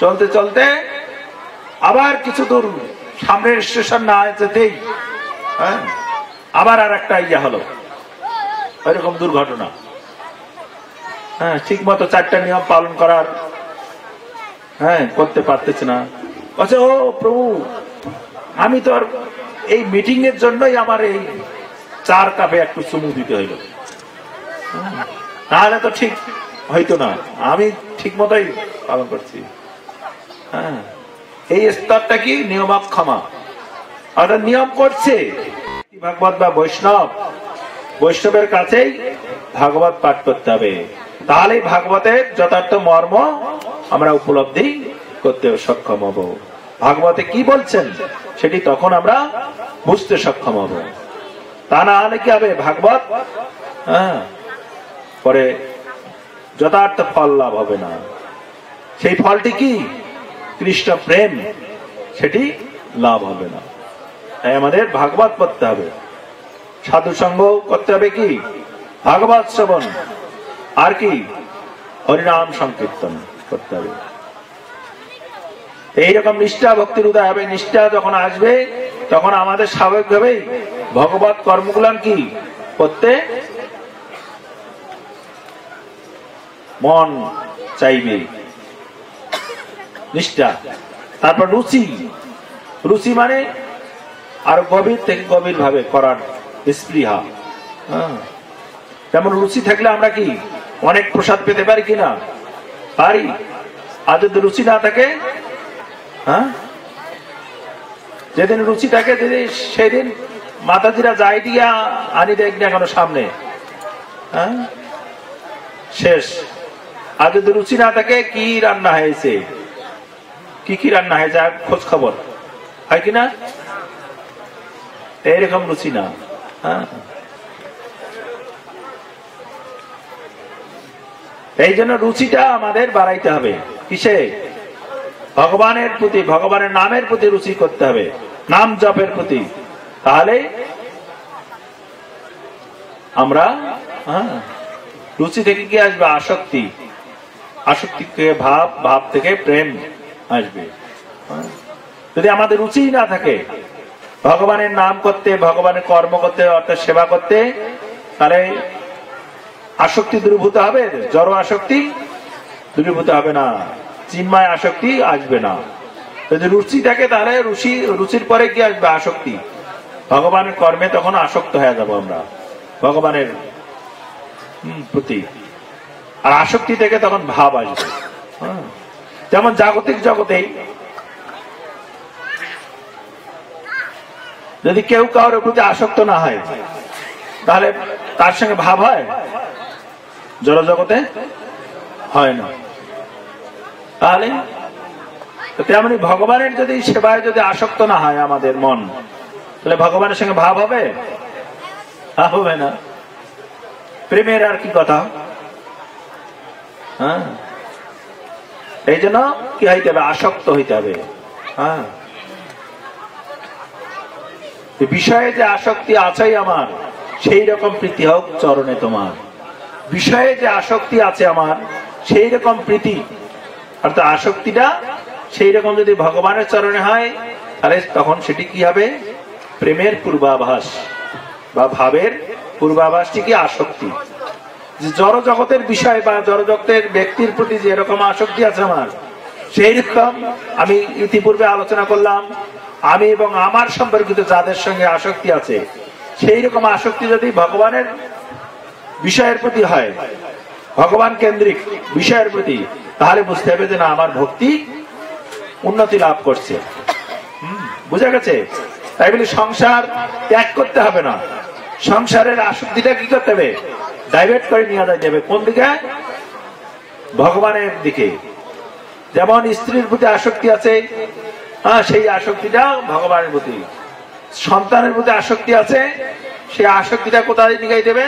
চলতে চলতে আবার কিছু দূর সামনের স্টেশন না যেতেই। হ্যাঁ। আবার আর একটা ইয়া হলো। ওইরকম দুর্ঘটনা। হ্যাঁ ঠিক মতো চারটা নিয়ম পালন করার হ্যাঁ করতে পারতেছে না। বলছে ও প্রভু, আমি তো আর এই মিটিং এর জন্যই আমার এই চার কাপে একটু চুমু দিতে হইল। তাহলে তো ঠিক হইতো না। আমি ঠিক মতোই পালন করছি। হ্যাঁ এই স্তরটা কি? নিয়মাক্ষমা অর্থাৎ নিয়ম করছে। ভাগবত বা বৈষ্ণব, বৈষ্ণবের কাছেই ভাগবত পাঠ করতে হবে। ভাগবতের যথার্থ মর্ম আমরা উপলব্ধি করতে সক্ষম হব। ভাগবতে কি বলছেন সেটি তখন আমরা বুঝতে সক্ষম হব। তা না হলে কি হবে? ভাগবত হ্যাঁ পরে যথার্থ ফল লাভ হবে না। সেই ফলটি কি? কৃষ্ণ প্রেম, সেটি লাভ হবে না। তাই আমাদের ভাগবত পড়তে হবে। সাধু সঙ্গ করতে হবে কি? ভাগবত শ্রবণ। আর কি? হরিনাম সংকীর্তন করতে হবে। এইরকম নিষ্ঠা, ভক্তির উদয় হবে। নিষ্ঠা যখন আসবে, তখন আমাদের স্বাভাবিক স্বাভাবিকভাবেই ভগবত কর্মগুলান কি? করতে মন চাইবে। নিষ্ঠা। তারপর রুচি। রুচি মানে আর গভীর থেকে গভীর ভাবে করার স্পৃহা। হ্যাঁ। যেমন রুচি থাকলে আমরা কি অনেক প্রসাদ পেতে পারি কিনা পারি। আর যদি রুচি না থাকে হ্যাঁ? যেদিন রুচি থাকে সেদিন মাতাজিরা যাই দিয়া আনি দেখ না কেন সামনে। হ্যাঁ? শেষ। আর যদি রুচি না থাকে, কি রান্না হয়েছে? কি কি রান্না হয়েছে? খোঁজ খবর। হয় কিনা এইরকম রুচি না। হ্যাঁ? এই জন্য রুচিটা আমাদের বাড়াইতে হবে। কিসে? ভগবানের প্রতি ভগবানের নামের প্রতি রুচি করতে হবে। নাম জপের প্রতি। তাহলে আমরা হ্যাঁ, রুচি থেকে কি আসবে? আসক্তি। আসক্তি থেকে ভাব ভাব থেকে প্রেম আসবে। হ্যাঁ। যদি আমাদের রুচি না থাকে ভগবানের নাম করতে, ভগবানের কর্ম করতে, অর্থাৎ সেবা করতে, তাহলে আসক্তি দূরীভূত হবে, জড় আসক্তি দূরীভূত হবে না, চিন্ময় আসক্তি আসবে না। যদি রুচি থাকে তাহলে রুচি, রুচির পরে কি আসবে? আসক্তি। ভগবানের কর্মে তখন আসক্ত হয়ে যাব আমরা, ভগবানের প্রতি। আর আসক্তি থেকে তখন ভাব আসবে হ্যাঁ। যেমন জাগতিক জগতেই যদি কেউ কারোর প্রতি আসক্ত না হয়, তাহলে তার সঙ্গে ভাব হয়? জড় জগতে হয় না। তাহলে তেমনি ভগবানের যদি সেবায় যদি আসক্ত না হয় আমাদের মন, তাহলে ভগবানের সঙ্গে ভাব হবে? হবে না। প্রেমের আর কি কথা? হ্যাঁ? এই জন্য কি হইতে হবে? আসক্ত হইতে হবে। হ্যাঁ? বিষয়ে যে আসক্তি আছেই আমার সেই রকম প্রীতি হোক চরণে তোমার। বিষয়ে যে আসক্তি আছে আমার সেই রকম প্রীতি। অর্থাৎ আসক্তিটা সেই রকম যদি ভগবানের চরণে হয়, তাহলে তখন সেটি কি হবে? প্রেমের পূর্বাভাস বা ভাবের পূর্বাভাসটি কি আসক্তি? জড় জগতের বিষয় বা জড় জগতের ব্যক্তির প্রতি যে এরকম আসক্তি আছে আমার সেই রকম আমি ইতিপূর্বে আলোচনা করলাম আমি এবং আমার সম্পর্কিত যাদের সঙ্গে আসক্তি আছে, সেই রকম আসক্তি যদি ভগবানের বিষয়ের প্রতি হয়, ভগবান কেন্দ্রিক বিষয়ের প্রতি, তাহলে বুঝতে হবে যে না, আমার ভক্তি উন্নতি লাভ করছে। বুঝা গেছে? তাই বলি সংসার ত্যাগ করতে হবে না। সংসারের আসক্তিটা কি করতে হবে? ডাইভার্ট করে নিয়ে হবে কোন দিকে? ভগবানের দিকে। যেমন স্ত্রীর প্রতি আসক্তি আছে হ্যাঁ সেই আসক্তিটা ভগবানের প্রতি। সন্তানের প্রতি আসক্তি আছে, সেই আসক্তিটা কোথায় নিগাই দেবে?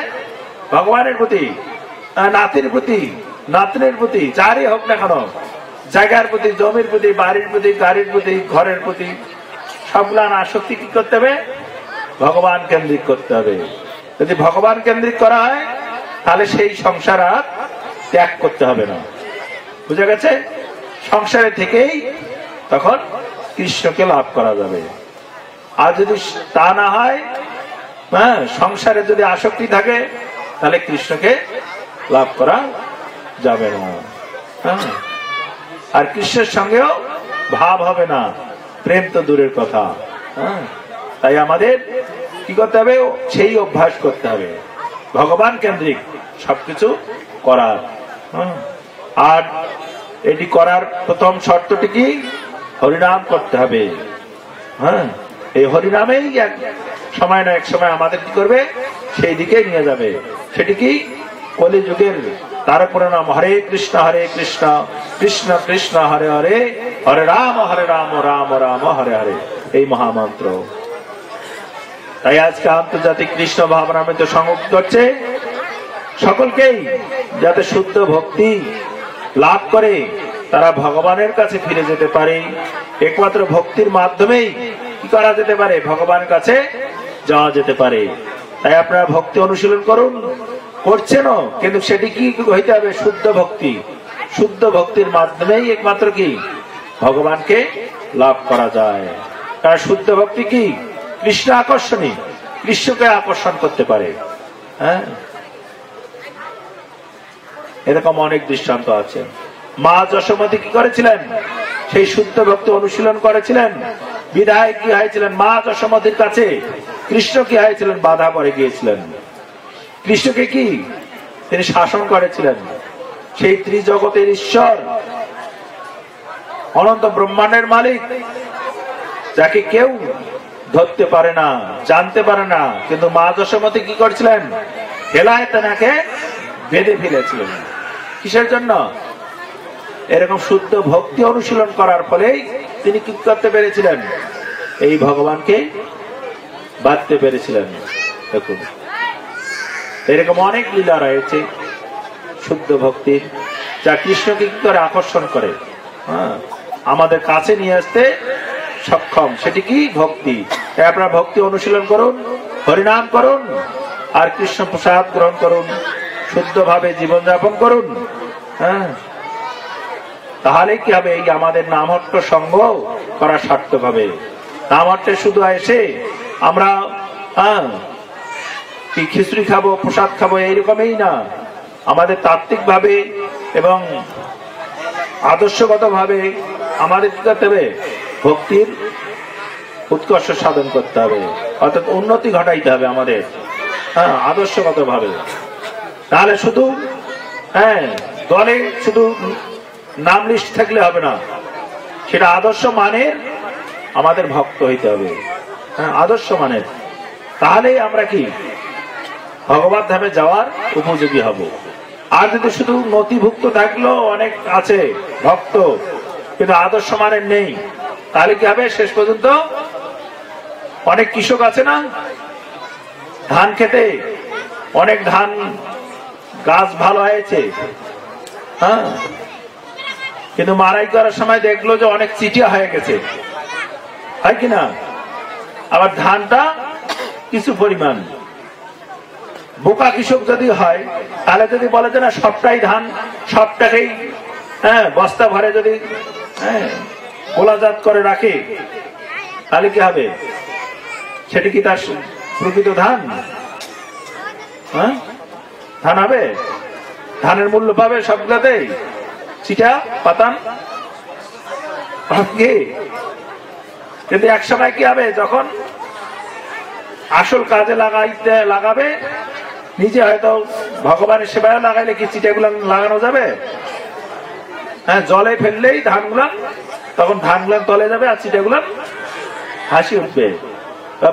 ভগবানের প্রতি নাতির প্রতি, নাতনের প্রতি, যারই হোক না কেন। জায়গার প্রতি, জমির প্রতি, বাড়ির প্রতি, গাড়ির প্রতি, ঘরের প্রতি। সবগুলান আসক্তি কি করতে হবে? ভগবান কেন্দ্রিক করতে হবে। যদি ভগবান কেন্দ্রিক করা হয়, তাহলে সেই সংসার আর ত্যাগ করতে হবে না। বুঝা গেছে? সংসারে থেকেই তখন কৃষ্ণকে লাভ করা যাবে। আর যদি তা না হয় হ্যাঁ সংসারে যদি আসক্তি থাকে, তাহলে কৃষ্ণকে লাভ করা যাবে না। হ্যাঁ। আর কৃষ্ণের সঙ্গেও ভাব হবে না। প্রেম তো দূরের কথা। হ্যাঁ। তাই আমাদের কি করতে হবে? সেই অভ্যাস করতে হবে। ভগবান কেন্দ্রিক সবকিছু করার। হ্যাঁ। আর এটি করার প্রথম শর্তটি কি? হরিনাম করতে হবে। হ্যাঁ? এই হরিনামেই এক সময় না এক সময় আমাদের কি করবে? সেই দিকে নিয়ে যাবে। সেটি কি? কলিযুগের। তারপরে নাম হরে কৃষ্ণ হরে কৃষ্ণ কৃষ্ণ কৃষ্ণ, হরে হরে হরে রাম হরে রাম রাম রাম, হরে হরে। এই মহামন্ত্র। তাই আজকে আন্তর্জাতিক কৃষ্ণ ভাবনামৃত সংযোগ করছে সকলকেই যাতে শুদ্ধ ভক্তি লাভ করে। তারা ভগবানের কাছে ফিরে যেতে পারে। একমাত্র ভক্তির মাধ্যমেই কি করা যেতে পারে? ভগবানের কাছে যাওয়া যেতে পারে। তাই আপনারা ভক্তি অনুশীলন করুন। করছেন কিন্তু সেটি কি হইতে হবে? শুদ্ধ ভক্তি। শুদ্ধ ভক্তির মাধ্যমেই একমাত্র কি? ভগবানকে লাভ করা যায়। কারণ শুদ্ধ ভক্তি কি? কৃষ্ণ আকর্ষণী কৃষ্ণকে আকর্ষণ করতে পারে। হ্যাঁ? এরকম অনেক দৃষ্টান্ত আছে। মা যশোমতী কি করেছিলেন? সেই শুদ্ধ ভক্তি অনুশীলন করেছিলেন। বিধায় কি হয়েছিলেন? মা যশোমতীর কাছে। কৃষ্ণ কি হয়েছিলেন? বাধা পড়ে গিয়েছিলেন। কৃষ্ণকে কি? তিনি শাসন করেছিলেন। সেই ত্রিজগতের ঈশ্বর। অনন্ত ব্রহ্মাণ্ডের মালিক। যাকে কেউ ধরতে পারে না, জানতে পারে না। কিন্তু মা যশোমতী কি করছিলেন? হেলায় তেনাকে বেঁধে ফেলেছিলেন। কিসের জন্য? এরকম শুদ্ধ ভক্তি অনুশীলন করার ফলেই তিনি কি করতে পেরেছিলেন? এই ভগবানকে বাঁধতে পেরেছিলেন। দেখুন, এরকম অনেক লীলা রয়েছে শুদ্ধ ভক্তির। যা কৃষ্ণকে কি করে আকর্ষণ করে? হ্যাঁ আমাদের কাছে নিয়ে আসতে সক্ষম। সেটি কি? ভক্তি। তাই আপনারা ভক্তি অনুশীলন করুন, হরিনাম করুন, আর কৃষ্ণ প্রসাদ গ্রহণ করুন, শুদ্ধভাবে জীবনযাপন করুন। হ্যাঁ তাহলে কি হবে? এই আমাদের নামহট্ট সঙ্গ করা সার্থক হবে। নামহট্টে শুধু এসে আমরা হ্যাঁ খিচুড়ি খাব, প্রসাদ খাব, এইরকমই না। আমাদের তাত্ত্বিক ভাবে এবং আদর্শগত ভাবে আমাদের কি করতে হবে? ভক্তির উৎকর্ষ সাধন করতে হবে। অর্থাৎ উন্নতি ঘটাইতে হবে আমাদের। হ্যাঁ আদর্শগত ভাবে তাহলে শুধু হ্যাঁ দলে শুধু নাম লিস্ট থাকলে হবে না। সেটা আদর্শ মানের আমাদের ভক্ত হইতে হবে। হ্যাঁ আদর্শ মানের। তাহলেই আমরা কি? ভগবান ধামে যাওয়ার উপযোগী হব। আর যদি শুধু নথিভুক্ত থাকলেও অনেক আছে ভক্ত, কিন্তু আদর্শ মানের নেই, তাহলে কি হবে? শেষ পর্যন্ত অনেক কৃষক আছে না? ধান খেতে অনেক ধান গাছ ভালো হয়েছে। হ্যাঁ কিন্তু মারাই করার সময় দেখল যে অনেক চিটিয়া হয়ে গেছে। হয় কিনা আবার ধানটা কিছু পরিমাণ। বোকা কৃষক যদি হয়, তাহলে যদি বলে যে না, সবটাই ধান, সবটাকেই হ্যাঁ বস্তা ভরে যদি হ্যাঁ গোলাজাত করে রাখে, তাহলে কি হবে? সেটি কি তার প্রকৃত ধান? হ্যাঁ? ধান হবে? ধানের মূল্য পাবে সবগুলাতেই? চিটা পাতান কিন্তু এক সময় কি হবে, যখন আসল কাজে লাগাইতে লাগাবে, নিজে হয়তো ভগবানের সেবায় লাগাইলে কি চিটাগুলো লাগানো যাবে? হ্যাঁ জলে ফেললেই ধানগুলা, তখন ধানগুলা তলে যাবে আর চিটাগুলা হাসি উঠবে।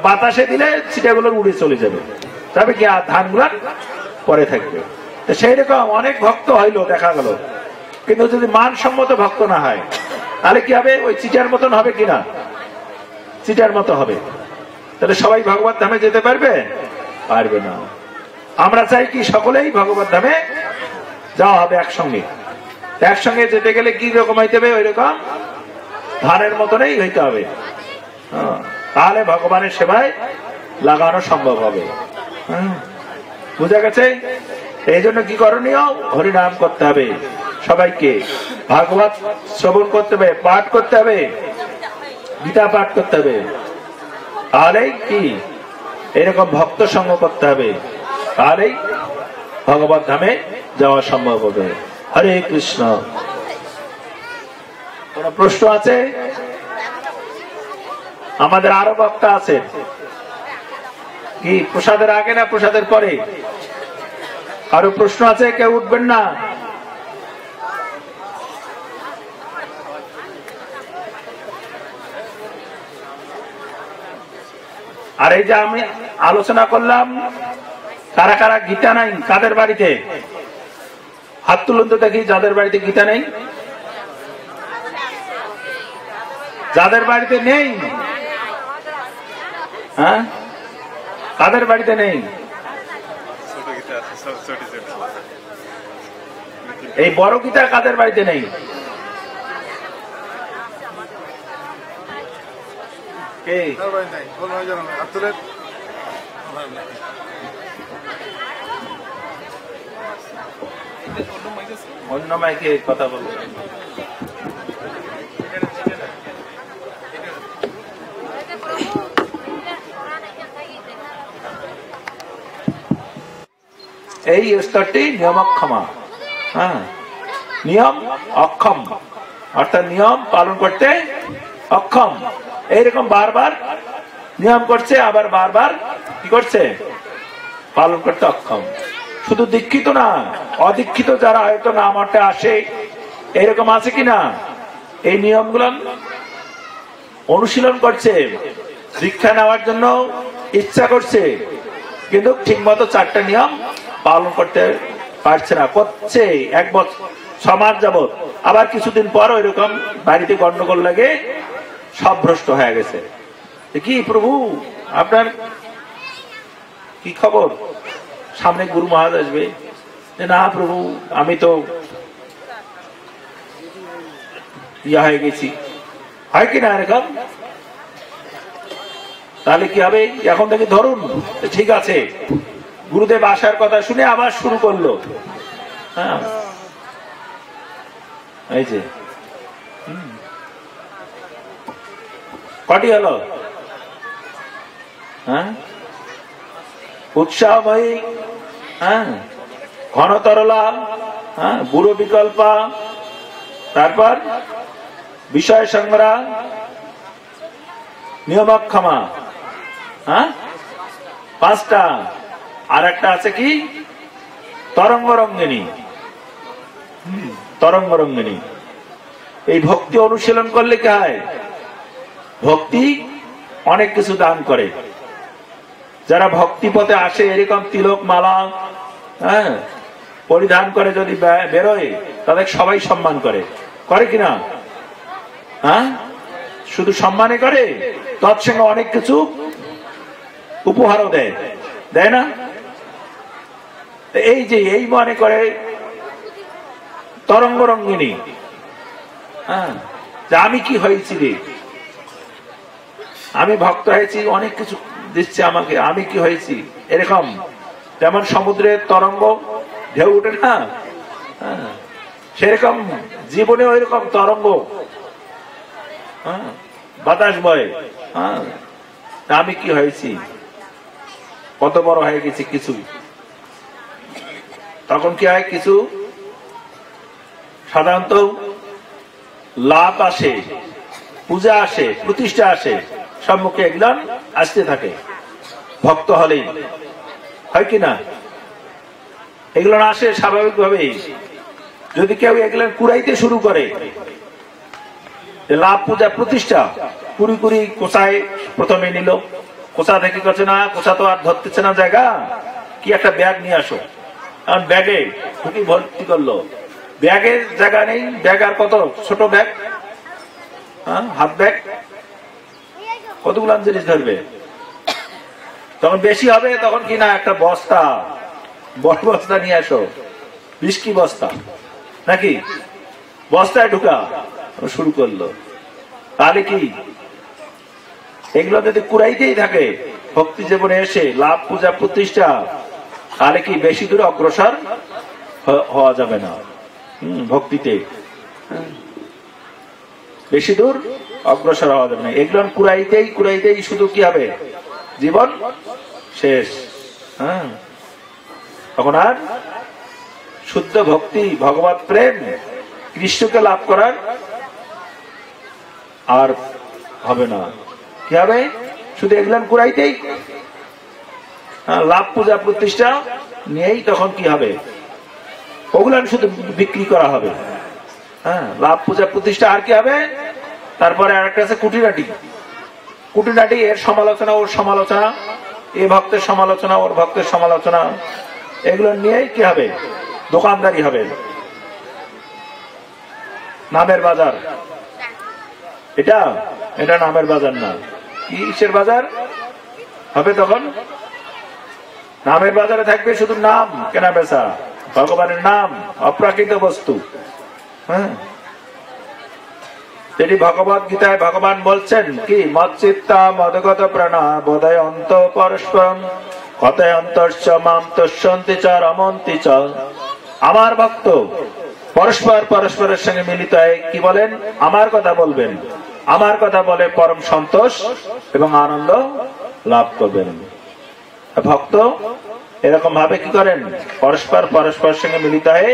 বাতাসে দিলে চিটাগুলো উড়ে চলে যাবে। তবে কি আর ধানগুলা পরে থাকবে। সেই রকম অনেক ভক্ত হইল, দেখা গেল। কিন্তু যদি মানসম্মত ভক্ত না হয় তাহলে কি হবে? ওই চিটার মতন হবে কিনা? চিটার মতো হবে। তাহলে সবাই ভগবত ধামে যেতে পারবে? পারবে না। আমরা চাই কি সকলেই ভগবত ধামে যাওয়া হবে একসঙ্গে। একসঙ্গে যেতে গেলে কি রকম হইতে হবে? ওই রকম ধানের মতনই হইতে হবে। হ্যাঁ, তাহলে ভগবানের সেবায় লাগানো সম্ভব হবে। হ্যাঁ, বুঝা গেছে? এই জন্য কি করণীয়? হরিনাম করতে হবে। সবাইকে ভাগবত শ্রবণ করতে হবে, পাঠ করতে হবে, গীতা পাঠ করতে হবে। তাহলেই কি? এরকম ভক্ত সঙ্গ করতে হবে। তাহলেই ভগবত ধামে যাওয়া সম্ভব হবে। হরে কৃষ্ণ। কোন প্রশ্ন আছে? আমাদের আরও বক্তা আছে। কি, প্রসাদের আগে না প্রসাদের পরে? আরও প্রশ্ন আছে? কেউ উঠবেন না? আর এই যে আমি আলোচনা করলাম কারা কারা গীতা নাই কাদের বাড়িতে? হাত তুলুন তো দেখি যাদের বাড়িতে গীতা নেই। যাদের বাড়িতে নেই? হ্যাঁ? কাদের বাড়িতে নেই? এই বড় গীতা কাদের বাড়িতে নেই? অন্য মাইকে কথা বলব এই স্তরটি নিয়মক্ষমা। হ্যাঁ। নিয়ম অক্ষম। অর্থাৎ নিয়ম পালন করতে অক্ষম। এইরকম বারবার নিয়ম করছে, আবার বারবার কি করছে? পালন করতে অক্ষম। শুধু দীক্ষিত না, অদীক্ষিত যারা হয়তো না মঠে আসে এরকম আছে কিনা? এই নিয়মগুলো অনুশীলন করছে দীক্ষা নেওয়ার জন্য ইচ্ছা করছে, কিন্তু ঠিক মতো চারটা নিয়ম পালন করতে পারছে না। করছে এক বছর সমাজ যাবত আবার কিছুদিন পর এরকম বাড়িতে গন্ডগোল লাগে সব ভ্রষ্ট হয়ে গেছে। কি প্রভু, আপনার কি খবর? সামনে গুরু মহারাজ আসবে। না প্রভু, আমি তো ইয়া হয়ে গেছি। হয় কি না এরকম তাহলে কি হবে? এখন থেকে ধরুন, ঠিক আছে। গুরুদেব আসার কথা শুনে আবার শুরু করল। হ্যাঁ। এই যে। কটি হলো? হ্যাঁ? উৎসাহময়ী হ্যাঁ? ঘনতরলা হ্যাঁ? বুড়ো বিকল্পা। তারপর বিষয় সংগ্রহ নিয়মক্ষমা হ্যাঁ? পাঁচটা। আর একটা আছে কি? তরঙ্গ রঙ্গিনী। হুম, তরঙ্গ রঙ্গিনী। এই ভক্তি অনুশীলন করলে কি হয়? ভক্তি অনেক কিছু দান করে। যারা ভক্তি পথে আসে, এরকম তিলক মালা হ্যাঁ পরিধান করে যদি বেরোয়, তাদের সবাই সম্মান করে। করে কিনা হ্যাঁ? শুধু সম্মানে করে, তৎসঙ্গে অনেক কিছু উপহারও দেয়। দেয় না? এই যে, এই মনে করে তরঙ্গ রঙ্গিনী। হ্যাঁ আমি কি হয়েছি রে? আমি ভক্ত হয়েছি অনেক কিছু দিচ্ছে আমাকে আমি কি হয়েছি? এরকম। যেমন সমুদ্রের তরঙ্গ ঢেউ উঠে না? হ্যাঁ, সেরকম জীবনে ওই রকম তরঙ্গ। হ্যাঁ, বাতাস বয়। হ্যাঁ, আমি কি হয়েছি? কত বড় হয়ে গেছি কিছু। তখন কি হয় কিছু? সাধারণত লাভ আসে পূজা আসে প্রতিষ্ঠা আসে। সম্মুখে এগুলান আসতে থাকে। ভক্ত হলেই। হয় কি না? এগুলো আসে স্বাভাবিক ভাবেই যদি কেউ এগুলো কুড়াইতে শুরু করে, লাভ পূজা প্রতিষ্ঠা, কুড়ি কুড়ি কোষায় প্রথমে নিল। কোষা থেকে করছে, না, কোষা তো আর ধরতেছে না জায়গা। কি একটা ব্যাগ নিয়ে আসো। কারণ ব্যাগে ঢুকি ভর্তি করল। ব্যাগের জায়গা নেই। ব্যাগ আর কত? ছোট ব্যাগ? হ্যাঁ হাত ব্যাগ? কতগুলো জিনিস ধরবে? তখন বেশি হবে, তখন কি না একটা বস্তা? বড় বস্তা নিয়ে আসো। বিস্কি বস্তা। নাকি? বস্তায় ঢুকা। শুরু করল। তাহলে কি? এগুলো যদি কুড়াইতেই থাকে। ভক্তি জীবনে এসে লাভ, পূজা, প্রতিষ্ঠা। তাহলে কি বেশি দূর অগ্রসর হওয়া যাবে না? ভক্তিতে। বেশি দূর অগ্রসর হওয়া যাবে না। এগুলো কুড়াইতেই কুড়াইতেই শুধু কি হবে? জীবন শেষ। হ্যাঁ। তখন আর শুদ্ধ ভক্তি ভগবত প্রেম কৃষ্ণকে লাভ করার আর হবে না। কি হবে? শুধু এগুলান কুড়াইতেই হ্যাঁ, লাভ পূজা প্রতিষ্ঠা নিয়েই তখন কি হবে? ওগুলান শুধু বিক্রি করা হবে। হ্যাঁ লাভ পূজা প্রতিষ্ঠা আর কি হবে? তারপরে আর একটা আছে কুটিরাটি। কুটিনাটি এর সমালোচনা ওর সমালোচনা, এ ভক্তের সমালোচনা, ওর ভক্তের সমালোচনা, এগুলো নিয়েই কি হবে? দোকানদারি হবে। নামের বাজার। এটা? এটা নামের বাজার না। কি কিসের বাজার? হবে তখন? নামের বাজারে থাকবে শুধু নাম, কেনা বেচা। ভগবানের নাম, অপ্রাকৃত বস্তু। হ্যাঁ? যেটি ভগবত গীতায় ভগবান বলছেন, কি মৎচিত্তা মদগত প্রাণা বোধয় অন্ত পরস্পরম কথায় অন্তর্ষ মাম চ রমন্তি চ। আমার ভক্ত পরস্পর পরস্পরের সঙ্গে মিলিত হয়ে কি বলেন? আমার কথা বলবেন। আমার কথা বলে পরম সন্তোষ এবং আনন্দ লাভ করবেন। ভক্ত এরকম ভাবে কি করেন? পরস্পর পরস্পরের সঙ্গে মিলিত হয়ে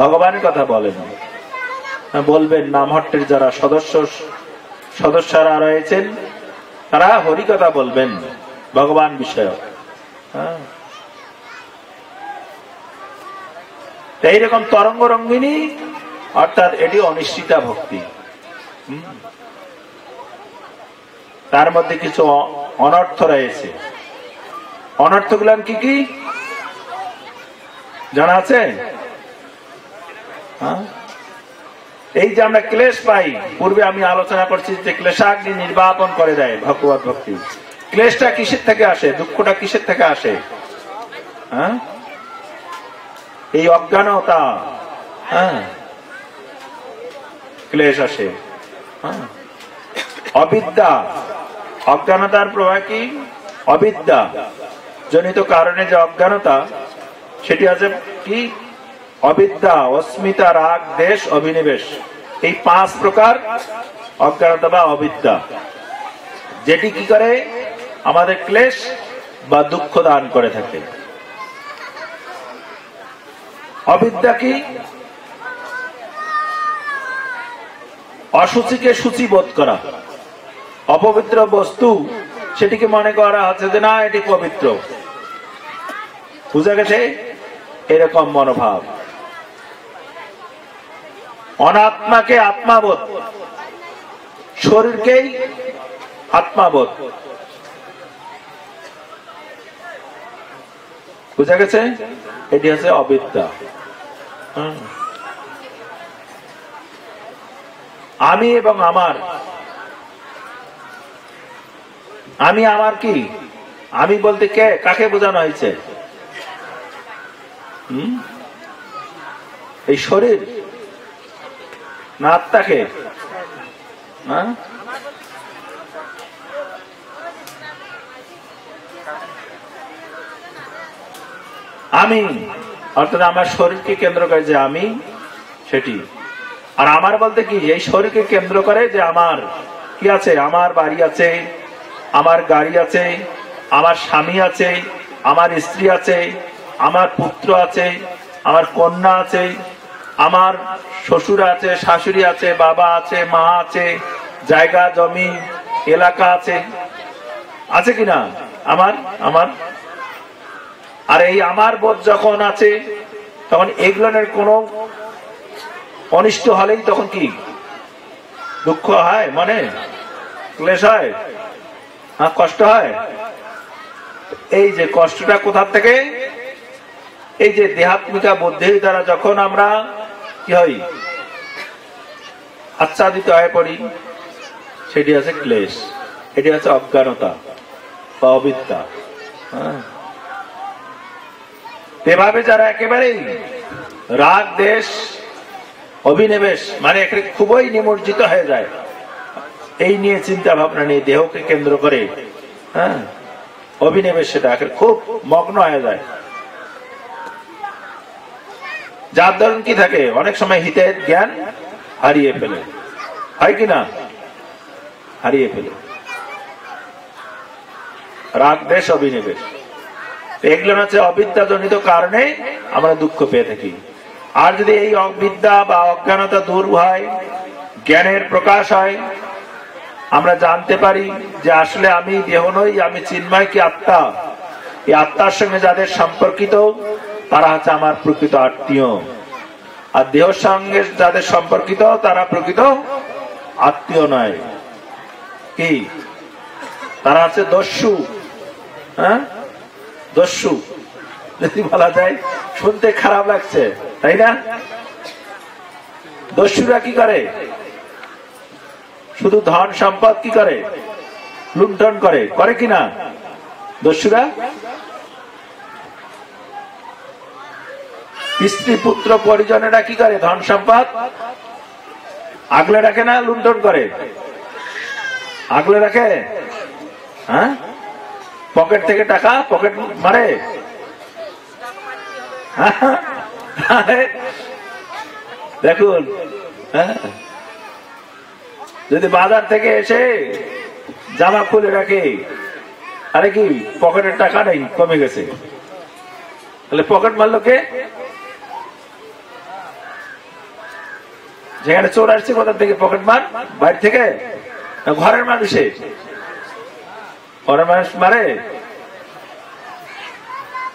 ভগবানের কথা বলেন। বলবেন, নামহট্টের যারা সদস্য, সদস্যরা রয়েছেন, তারা হরিকথা বলবেন, ভগবান বিষয়ক। হ্যাঁ। এইরকম তরঙ্গ রঙ্গিনী, অর্থাৎ এটি অনিশ্চিতা ভক্তি। তার মধ্যে কিছু অনর্থ রয়েছে। অনর্থ গুলাম কি কি? জানা আছে? হ্যাঁ। এই যে আমরা ক্লেশ পাই, পূর্বে আমি আলোচনা করছি যে ক্লেশাগ্নি নির্বাপন করে দেয়, ভগবত ভক্তি। ক্লেশটা কিসের থেকে আসে? দুঃখটা কিসের থেকে আসে? হ্যাঁ? এই অজ্ঞানতা হ্যাঁ? ক্লেশ আসে হ্যাঁ? অবিদ্যা, অজ্ঞানতার প্রভাব কি? অবিদ্যা। জনিত কারণে যে অজ্ঞানতা, সেটি আছে কি? অবিদ্যা, অস্মিতা, রাগ, দেশ অভিনিবেশ এই পাঁচ প্রকার অজ্ঞানতা বা অবিদ্যা। যেটি কি করে? আমাদের ক্লেশ বা দুঃখ দান করে থাকে। অবিদ্যা কি? অসুচিকে সূচি বোধ করা। অপবিত্র বস্তু, সেটিকে মনে করা হচ্ছে যে না, এটি পবিত্র। বুঝা গেছে? এরকম মনোভাব। অনাত্মাকে আত্মাবোধ। শরীরকেই আত্মাবোধ। বুঝা গেছে? এটি হচ্ছে অবিদ্যা। আমি এবং আমার। আমি আমার কি? আমি বলতে কে? কাকে বোঝানো হয়েছে? এই শরীর। না, আত্মাকে? আমি, অর্থাৎ আমার শরীরকে কেন্দ্র করে যে আমি, সেটি। আর আমার বলতে কি, এই শরীরকে কেন্দ্র করে যে আমার কি আছে? আমার বাড়ি আছে, আমার গাড়ি আছে, আমার স্বামী আছে, আমার স্ত্রী আছে, আমার পুত্র আছে, আমার কন্যা আছে আমার শ্বশুর আছে, শাশুড়ি আছে, বাবা আছে, মা আছে, জায়গা, জমি, এলাকা আছে। আছে কিনা? আমার আমার? আর এই আমার বোধ যখন আছে, তখন এগুলোর কোনো অনিষ্ট হলেই তখন কি? দুঃখ হয়? মনে? ক্লেশ হয়? হ্যাঁ কষ্ট হয়? এই যে কষ্টটা কোথার থেকে? এই যে দেহাত্মিকা বুদ্ধির দ্বারা যখন আমরা কি হই আচ্ছাদিত হয়ে পড়ি। সেটি আছে ক্লেশ। এটি আছে অজ্ঞানতা বা অবিদ্যা। হ্যাঁ। এভাবে যারা একেবারেই রাগ, দেশ, অভিনিবেশ মানে এখানে খুবই নিমজ্জিত হয়ে যায়, এই নিয়ে চিন্তা ভাবনা নিয়ে দেহকে কেন্দ্র করে হ্যাঁ অভিনিবেশ সেটা খুব মগ্ন হয়ে যায়। যার ধরুন কি থাকে? অনেক সময় হিতের জ্ঞান হারিয়ে ফেলে। হয় কি না? হারিয়ে ফেলে। রাগ, দেশ অভিনিবেশ এগুলো হচ্ছে অবিদ্যাজনিত কারণে আমরা দুঃখ পেয়ে থাকি। আর যদি এই অবিদ্যা বা অজ্ঞানতা দূর হয়, জ্ঞানের প্রকাশ হয়, আমরা জানতে পারি যে আসলে আমি দেহ নই, আমি চিন্ময় কি আত্মা? এই আত্মার সঙ্গে যাদের সম্পর্কিত তারা হচ্ছে আমার প্রকৃত আত্মীয়। আর দেহর সঙ্গে যাদের সম্পর্কিত, তারা প্রকৃত আত্মীয় নয়। কি? তারা আছে দস্যু। হ্যাঁ? দস্যু। যদি বলা যায়, শুনতে খারাপ লাগছে, তাই না? দস্যুরা কি করে? শুধু ধন সম্পদ কি করে? লুণ্ঠন করে। করে কিনা দস্যুরা? স্ত্রী পুত্র পরিজনেরা কি করে? ধন সম্পদ? আগলে রাখে না, লুণ্ঠন করে? আগলে রাখে? হ্যাঁ? পকেট থেকে টাকা, পকেট মারে? দেখুন হ্যাঁ? যদি বাজার থেকে এসে জামা খুলে রাখে, আরে কি, পকেটের টাকা নেই, কমে গেছে। তাহলে পকেট মারলো কে? যেখানে চোর আসছে কোথা থেকে পকেট মার, বাইরে থেকে ঘরের মানুষে। ঘরের মানুষ মারে।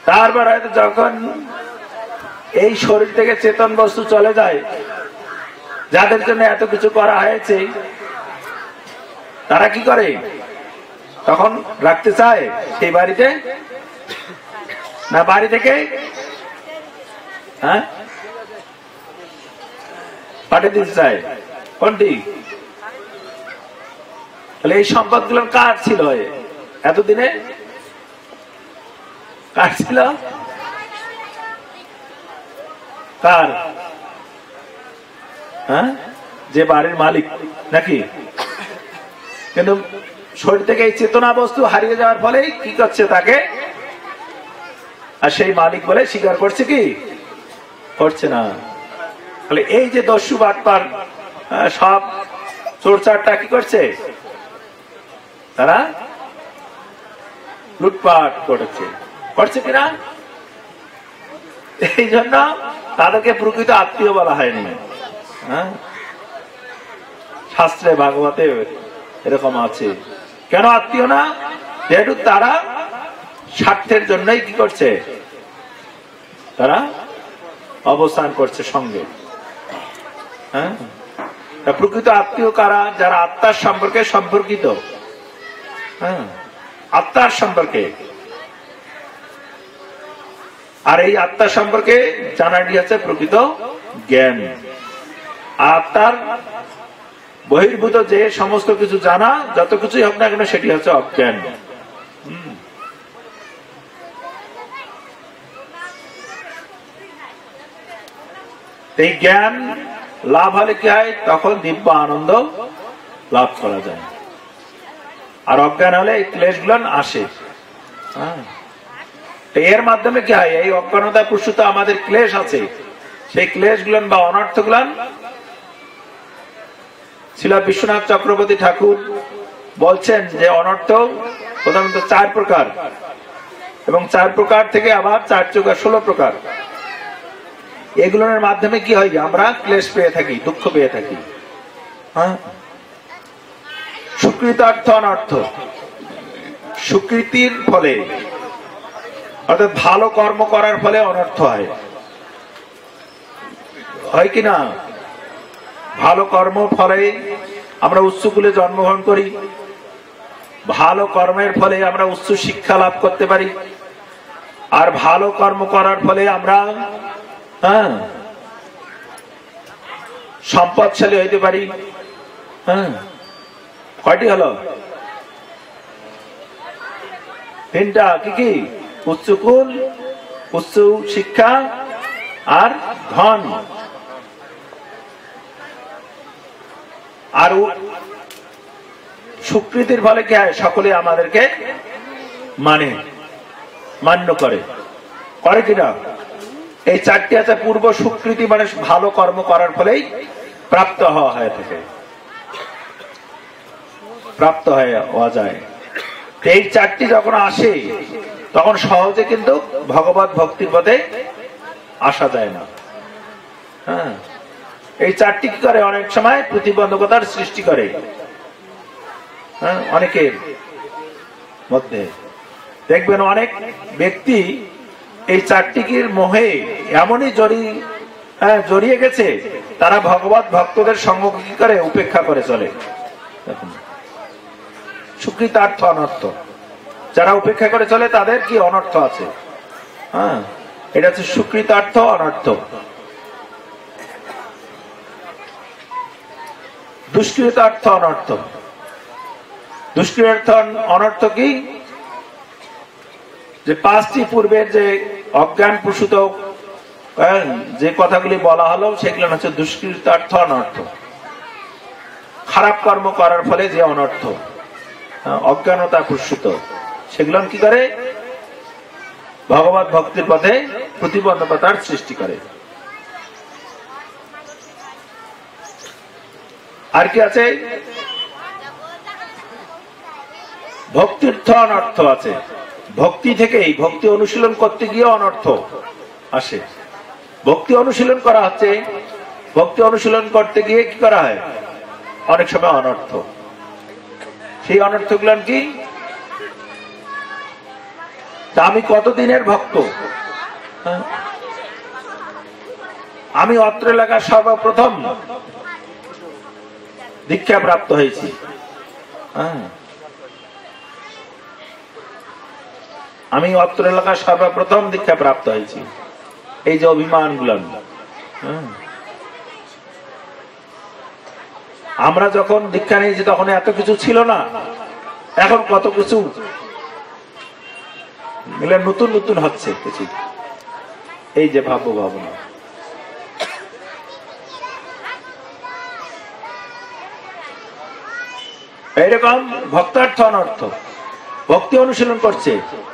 তারপর হয়তো যখন এই শরীর থেকে চেতন বস্তু চলে যায়, যাদের জন্য এত কিছু করা হয়েছে, তারা কি করে? তখন রাখতে চায় সেই বাড়িতে? না বাড়ি থেকে? হ্যাঁ? পাঠিয়ে দিতে চায় কোনটি? তাহলে এই সম্পদগুলো কার ছিল এতদিনে? কার ছিল? কার? হ্যাঁ? যে বাড়ির মালিক, নাকি? কিন্তু শরীর থেকে এই চেতনা বস্তু হারিয়ে যাওয়ার ফলে কি করছে তাকে? আর সেই মালিক বলে স্বীকার করছে কি? করছে না। তাহলে এই যে দস্যু বাটপার সব চোরচারটা কি করছে? তারা লুটপাট করেছে। করছে কিনা? এই জন্য তাদেরকে প্রকৃত আত্মীয় বলা হয়নি। হ্যাঁ? শাস্ত্রে ভাগবতে এরকম আছে। কেন আত্মীয় না? যেহেতু তারা স্বার্থের জন্যই কি করছে? তারা অবস্থান করছে সঙ্গে। হ্যাঁ? প্রকৃত আত্মীয় কারা? যারা আত্মার সম্পর্কে সম্পর্কিত। হ্যাঁ? আত্মার সম্পর্কে। আর এই আত্মার সম্পর্কে জানাটি আছে প্রকৃত জ্ঞান। আত্মার বহির্ভূত যে সমস্ত কিছু জানা, যত কিছুই হোক না কেন, সেটি হচ্ছে অজ্ঞান। এই জ্ঞান লাভ হলে কি হয়? তখন দিব্য আনন্দ লাভ করা যায়। আর অজ্ঞান হলে এই ক্লেশগুলো আসে। হ্যাঁ। এর মাধ্যমে কি হয়? এই অজ্ঞানতা প্রসূত আমাদের ক্লেশ আছে। সেই ক্লেশ গুলন বা অনর্থ গুলান ছিল বিশ্বনাথ চক্রবর্তী ঠাকুর বলছেন যে অনর্থ প্রধানত চার প্রকার এবং চার প্রকার থেকে আবার চার চোখা ষোলো প্রকার। এগুলোর মাধ্যমে কি হয় আমরা ক্লেশ পেয়ে থাকি, দুঃখ পেয়ে থাকি? হ্যাঁ? সুকৃতার্থ অনর্থ? সুকৃতির ফলে, অর্থাৎ ভালো কর্ম করার ফলে অনর্থ হয়। হয় কি না? ভালো কর্ম ফলে আমরা উচ্চকুলে জন্মগ্রহণ করি। ভালো কর্মের ফলে আমরা উচ্চ শিক্ষা লাভ করতে পারি। আর ভালো কর্ম করার ফলে আমরা হ্যাঁ। সম্পদশালী হইতে পারি। হ্যাঁ। কয়টি হলো? তিনটা। কি কি? উচ্চকুল উচ্চ শিক্ষা আর ধন। আর স্বীকৃতির ফলে কি হয়? সকলে আমাদেরকে মানে মান্য করে। করে কিনা? এই চারটি আছে পূর্ব স্বীকৃতি মানে ভালো কর্ম করার ফলেই প্রাপ্ত হওয়া হয়ে থাকে। প্রাপ্ত হওয়া যায়। এই চারটি যখন আসে, তখন সহজে কিন্তু ভগবত ভক্তির পথে আসা যায় না। হ্যাঁ। এই চারটি কি করে? অনেক সময় প্রতিবন্ধকতার সৃষ্টি করে। হ্যাঁ অনেকের মধ্যে। দেখবেন অনেক ব্যক্তি এই চারটিকির মোহে এমনই জড়ি হ্যাঁ, জড়িয়ে গেছে তারা ভগবত ভক্তদের সঙ্গ কি করে? উপেক্ষা করে চলে। সুকৃতার্থ অনর্থ। যারা উপেক্ষা করে চলে তাদের কি অনর্থ আছে? হ্যাঁ এটা হচ্ছে সুকৃতার্থ অনর্থ। দুষ্কৃতার্থ অনর্থ। দুষ্কৃতার্থ অনর্থ কি? যে পাঁচটি পূর্বের যে অজ্ঞান প্রসূত হ্যাঁ, যে কথাগুলি বলা হলো সেগুলো হচ্ছে দুষ্কৃতার্থ অনর্থ। খারাপ কর্ম করার ফলে যে অনর্থ হ্যাঁ, অজ্ঞানতা প্রসূত সেগুলো কি করে? ভগবত ভক্তির পথে প্রতিবন্ধকতার সৃষ্টি করে। আর কি আছে? ভক্তির্থ অনর্থ আছে। ভক্তি থেকেই ভক্তি অনুশীলন করতে গিয়ে অনর্থ আসে। ভক্তি অনুশীলন করা হচ্ছে, ভক্তি অনুশীলন করতে গিয়ে কি করা হয়? অনেক সময় অনর্থ। সেই অনর্থ গুলান কি আমি কতদিনের ভক্ত? হ্যাঁ? আমি অত্র এলাকার সর্বপ্রথম দীক্ষা প্রাপ্ত হয়েছি। হ্যাঁ? আমি অত্র এলাকার সর্বপ্রথম দীক্ষা প্রাপ্ত হয়েছি। এই যে অভিমান গুলান আমরা যখন দীক্ষা নিয়েছি, তখন এত কিছু ছিল না। এখন কত কিছু নতুন নতুন হচ্ছে কিছু এই যে ভাব্য ভাবনা। এইরকম ভক্তার্থ অনর্থ। ভক্তি অনুশীলন করছে। হ্যাঁ।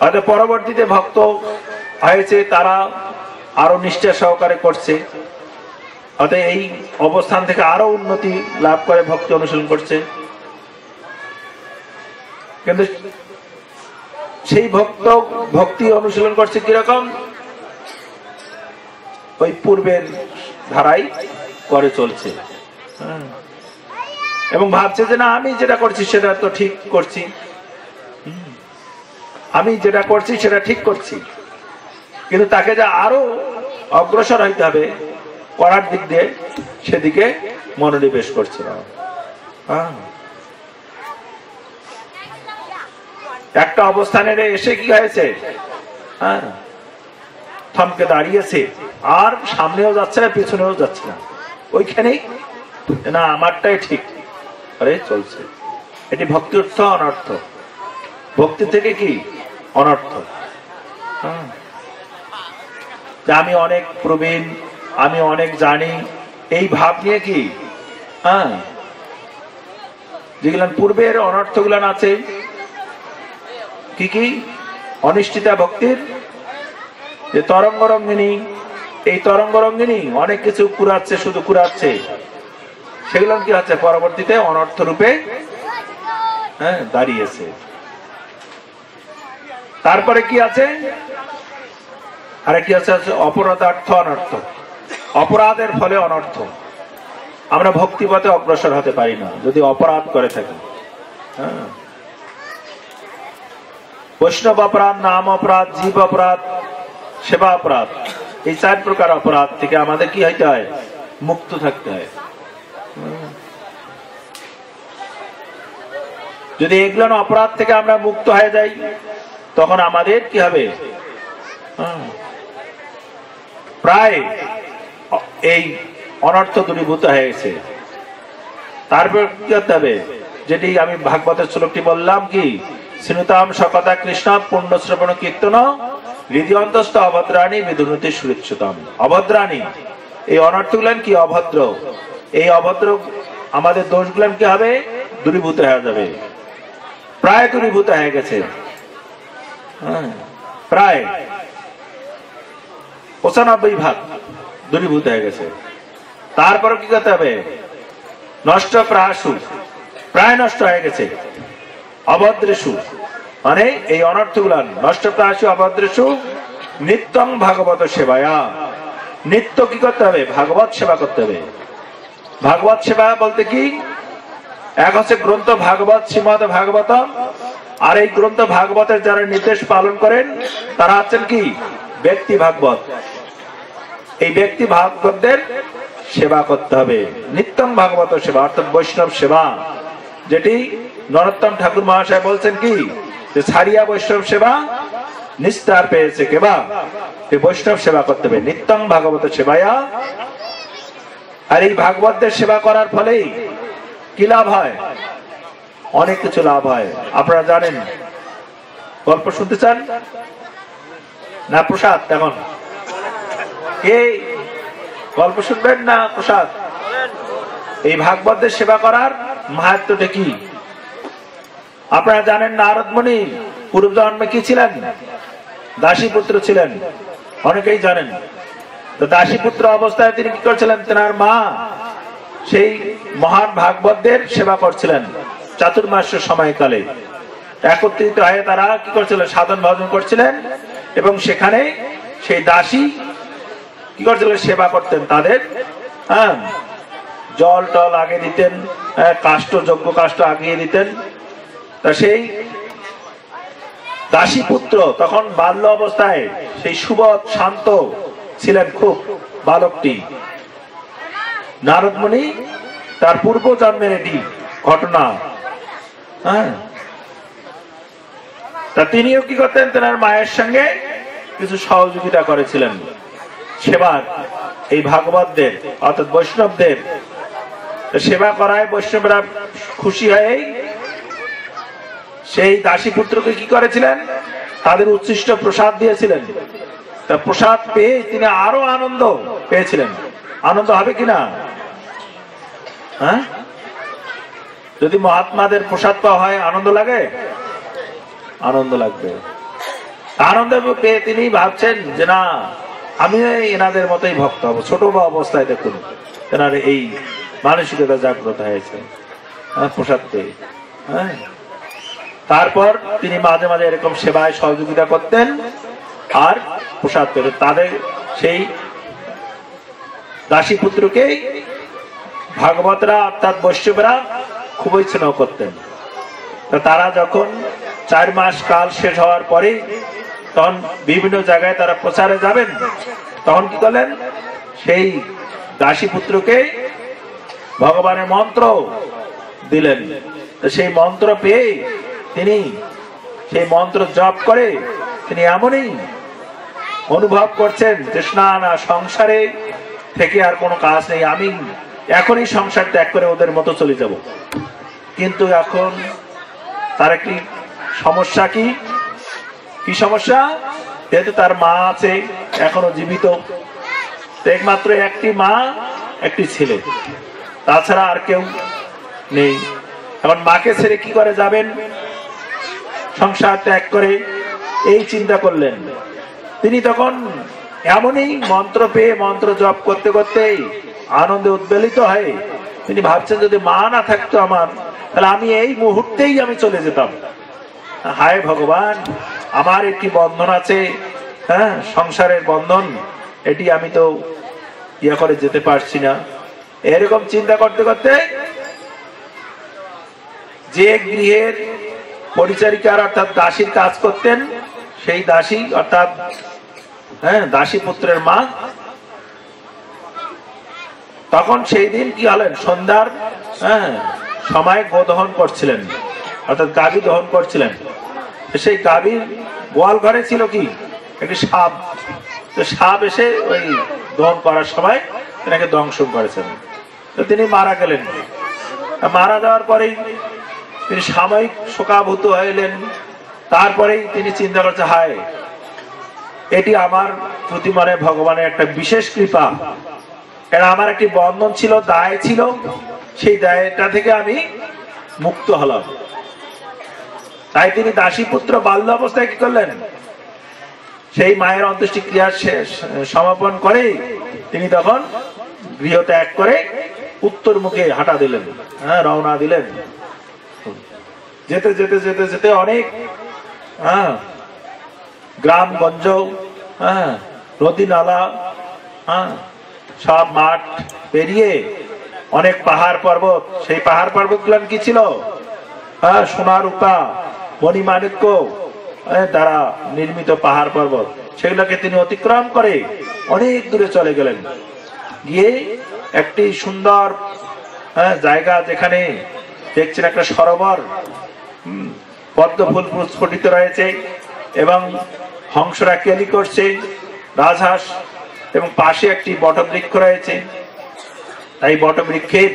হয়তো পরবর্তীতে ভক্ত হয়েছে, তারা আরও নিষ্ঠা সহকারে করছে। হয়তো এই অবস্থান থেকে আরও উন্নতি লাভ করে ভক্তি অনুশীলন করছে। কিন্তু সেই ভক্ত ভক্তি অনুশীলন করছে কীরকম? ওই পূর্বের ধারাই করে চলছে। হ্যাঁ। এবং ভাবছে যে না, আমি যেটা করছি সেটা তো ঠিক করছি। আমি যেটা করছি সেটা ঠিক করছি। কিন্তু তাকে যে আরও অগ্রসর হইতে হবে, করার দিক দিয়ে সেদিকে মনোনিবেশ করছে না হ্যাঁ। একটা অবস্থানে এসে কি হয়েছে? হ্যাঁ। থমকে দাঁড়িয়েছে। আর সামনেও যাচ্ছে না, পিছনেও যাচ্ছে না। ওইখানেই না, আমারটাই ঠিক। আরে চলছে। এটি ভক্তি অর্থ অনর্থ। ভক্তি থেকে কি? অনর্থ। হ্যাঁ। আমি অনেক প্রবীণ, আমি অনেক জানি, এই ভাব নিয়ে কি? হ্যাঁ। যেগুলো পূর্বের অনর্থ গুলান আছে। কি কি? অনিশ্চিতা ভক্তির। যে তরঙ্গ রঙ্গিনী, এই তরঙ্গ রঙ্গিনী অনেক কিছু কুড়াচ্ছে, শুধু কুড়াচ্ছে। সেগুলো কি হচ্ছে? পরবর্তীতে অনর্থ রূপে হ্যাঁ দাঁড়িয়েছে। তারপরে কি আছে? আরেকটি আছে? আছে অপরাধার্থ অনর্থ। অপরাধের ফলে অনর্থ। আমরা ভক্তিপথে অগ্রসর হতে পারি না, যদি অপরাধ করে থাকি। হ্যাঁ। বৈষ্ণব অপরাধ, নাম অপরাধ, জীব অপরাধ, সেবা অপরাধ, এই চার প্রকার অপরাধ থেকে আমাদের কি হইতে হয়? মুক্ত থাকতে হয়। যদি এগুলো অপরাধ থেকে আমরা মুক্ত হয়ে যাই, তখন আমাদের কি হবে? হ্যাঁ। প্রায় এই অনর্থ দূরীভূত হয়ে গেছে। তারপর কি করতে হবে? যেটি আমি ভাগবতের শ্লোকটি বললাম কি শ্রীতাম সকতা কৃষ্ণ পূর্ণ শ্রবণ কীর্তন হৃদয় অন্তস্থ অভদ্রাণী বিধুনতি সুরক্ষিতম অভদ্রাণী, এই অনর্থ অনর্থগুলান কি? অভদ্র। এই অভদ্র আমাদের দোষগুলান কি হবে? দূরীভূত হয়ে যাবে। প্রায় দূরীভূত হয়ে গেছে। হ্যাঁ, প্রায়। পঁচানব্বই ভাগ দূরীভূত হয়ে গেছে। তারপর কি করতে হবে? নষ্ট প্রাসু প্রায় নষ্ট হয়ে গেছে। অভদ্রেশু মানে এই অনর্থগুলান নষ্ট প্রাসু অভদ্রেশু নিত্যং ভাগবত সেবায়া। নিত্য কি করতে হবে? ভাগবত সেবা করতে হবে। ভাগবত সেবা বলতে কি? এক হচ্ছে গ্রন্থ ভাগবত, শ্রীমদ ভাগবত আর এই গ্রন্থ ভাগবতের যারা নির্দেশ পালন করেন, তারা আছেন কি? ব্যক্তি ভাগবত। এই ব্যক্তি ভাগবতদের সেবা করতে হবে। নিত্যম ভাগবত সেবা, অর্থাৎ বৈষ্ণব সেবা। যেটি নরোত্তম ঠাকুর মহাশয় বলছেন কি? যে সারিয়া বৈষ্ণব সেবা, নিস্তার পেয়েছে কেবা বৈষ্ণব সেবা করতে হবে। নিত্যম ভাগবত সেবায়া। আর এই ভাগবতদের সেবা করার ফলেই কি লাভ হয়? অনেক কিছু লাভ হয়। আপনারা জানেন? গল্প শুনতে চান? না, প্রসাদ, এখন। কে? গল্প শুনবেন না, প্রসাদ? এই ভাগবতদের সেবা করার মাহাত্মটা কি? আপনারা জানেন নারদ মুনি পূর্ব জন্মে কি ছিলেন? দাসী পুত্র ছিলেন। অনেকেই জানেন। তো দাসী পুত্র অবস্থায় তিনি কি করছিলেন? তেনার মা সেই মহান ভাগবতদের সেবা করছিলেন চাতুর্মাস্য সময়কালে। একত্রিত হয়ে তারা কি করছিলেন সাধন ভজন করছিলেন এবং সেখানে সেই দাসী কি করছিলেন সেবা করতেন তাদের। হ্যাঁ জল টল আগে দিতেন হ্যাঁ, কাষ্ট যজ্ঞ কাষ্ট আগিয়ে দিতেন। তা সেই দাসী পুত্র তখন বাল্য অবস্থায় সেই সুবধ শান্ত ছিলেন খুব বালকটি। নারদমণি, তার পূর্ব জন্মের এটি ঘটনা। হ্যাঁ? তা তিনিও কি করতেন? তেনার মায়ের সঙ্গে কিছু সহযোগিতা করেছিলেন। সেবার এই ভাগবতদের, অর্থাৎ বৈষ্ণবদের সেবা করায় বৈষ্ণবরা খুশি হয়ে সেই দাসী পুত্রকে কি করেছিলেন? তাদের উচ্ছিষ্ট প্রসাদ দিয়েছিলেন। তা প্রসাদ পেয়ে তিনি আরও আনন্দ পেয়েছিলেন। আনন্দ হবে কিনা? হ্যাঁ? যদি মহাত্মাদের প্রসাদ পাওয়া হয় আনন্দ লাগে? আনন্দ লাগবে। আনন্দ পেয়ে তিনি ভাবছেন যে না আমি এনাদের মতোই ভক্ত হব ছোট বা অবস্থায় দেখুন এনার এই মানসিকতা জাগ্রত হয়েছে। হ্যাঁ, প্রসাদ পেয়ে। হ্যাঁ। তারপর তিনি মাঝে মাঝে এরকম সেবায় সহযোগিতা করতেন আর প্রসাদ পেতেন। তাদের সেই দাসী পুত্রকে ভাগবতরা অর্থাৎ বৈষ্ণবরা খুবই স্নেহ করতেন। তা তারা যখন চার মাস কাল শেষ হওয়ার পরে তখন বিভিন্ন জায়গায় তারা প্রচারে যাবেন, তখন কি করলেন? সেই দাসী পুত্রকে ভগবানের মন্ত্র দিলেন। সেই মন্ত্র পেয়ে তিনি সেই মন্ত্র জপ করে তিনি এমনই অনুভব করছেন যে না, সংসারে থেকে আর কোনো কাজ নেই, আমি এখনই সংসার ত্যাগ করে ওদের মতো চলে যাব। কিন্তু এখন তার একটি সমস্যা কি? কি সমস্যা? যেহেতু তার মা আছে, এখনও জীবিত। একমাত্র একটি মা, একটি ছেলে। তাছাড়া আর কেউ নেই। এখন মাকে ছেড়ে কি করে যাবেন? সংসার ত্যাগ করে এই চিন্তা করলেন। তিনি তখন এমনই মন্ত্র পেয়ে মন্ত্র জপ করতে করতে আনন্দে উদ্বেলিত হয়ে তিনি ভাবছেন, যদি মা না থাকতো আমার, তাহলে আমি এই মুহূর্তেই আমি চলে যেতাম। হায় ভগবান, আমার একটি বন্ধন আছে হ্যাঁ সংসারের বন্ধন, এটি আমি তো ইয়া করে যেতে পারছি না। এরকম চিন্তা করতে করতে যে গৃহের পরিচারিকার অর্থাৎ দাসীর কাজ করতেন, সেই দাসী অর্থাৎ হ্যাঁ দাসী পুত্রের মা তখন সেই দিন কি হলেন? সন্ধ্যার হ্যাঁ সময় গোদহন করছিলেন। অর্থাৎ গাভী দহন করছিলেন। সেই গাভীর গোয়াল ঘরে ছিল কি? একটি সাপ। তো সাপ এসে ওই দহন করার সময় তেনাকে দংশন করেছেন। তো তিনি মারা গেলেন। মারা যাওয়ার পরেই তিনি সাময়িক শোকাভূত হইলেন তারপরেই তিনি চিন্তা করছে হায়, এটি আমার প্রতি ভগবানের একটা বিশেষ কৃপা। এটা আমার একটি বন্ধন ছিল, দায় ছিল। সেই দায়টা থেকে আমি মুক্ত হলাম। তাই তিনি দাসী পুত্র বাল্য অবস্থায় কি করলেন? সেই মায়ের অন্ত্যেষ্টি ক্রিয়া শেষ, সমাপন করে তিনি তখন গৃহ ত্যাগ করে উত্তর মুখে হাঁটা দিলেন হ্যাঁ রওনা দিলেন। যেতে যেতে যেতে যেতে অনেক হ্যাঁ গ্রামগঞ্জ হ্যাঁ নদী, নালা হ্যাঁ সব মাঠ পেরিয়ে অনেক পাহাড় পর্বত। সেই পাহাড় পর্বত গুলান কি ছিল? হ্যাঁ সোনার রূপা মণিমাণিক্য দ্বারা নির্মিত পাহাড় পর্বত। সেগুলোকে তিনি অতিক্রম করে অনেক দূরে চলে গেলেন। গিয়ে একটি সুন্দর জায়গা যেখানে দেখছেন একটা সরোবর পদ্ম ফুল রয়েছে এবং হংসরা কেলি করছে, রাজহাঁস এবং পাশে একটি বটবৃক্ষ রয়েছে। তাই বটবৃক্ষের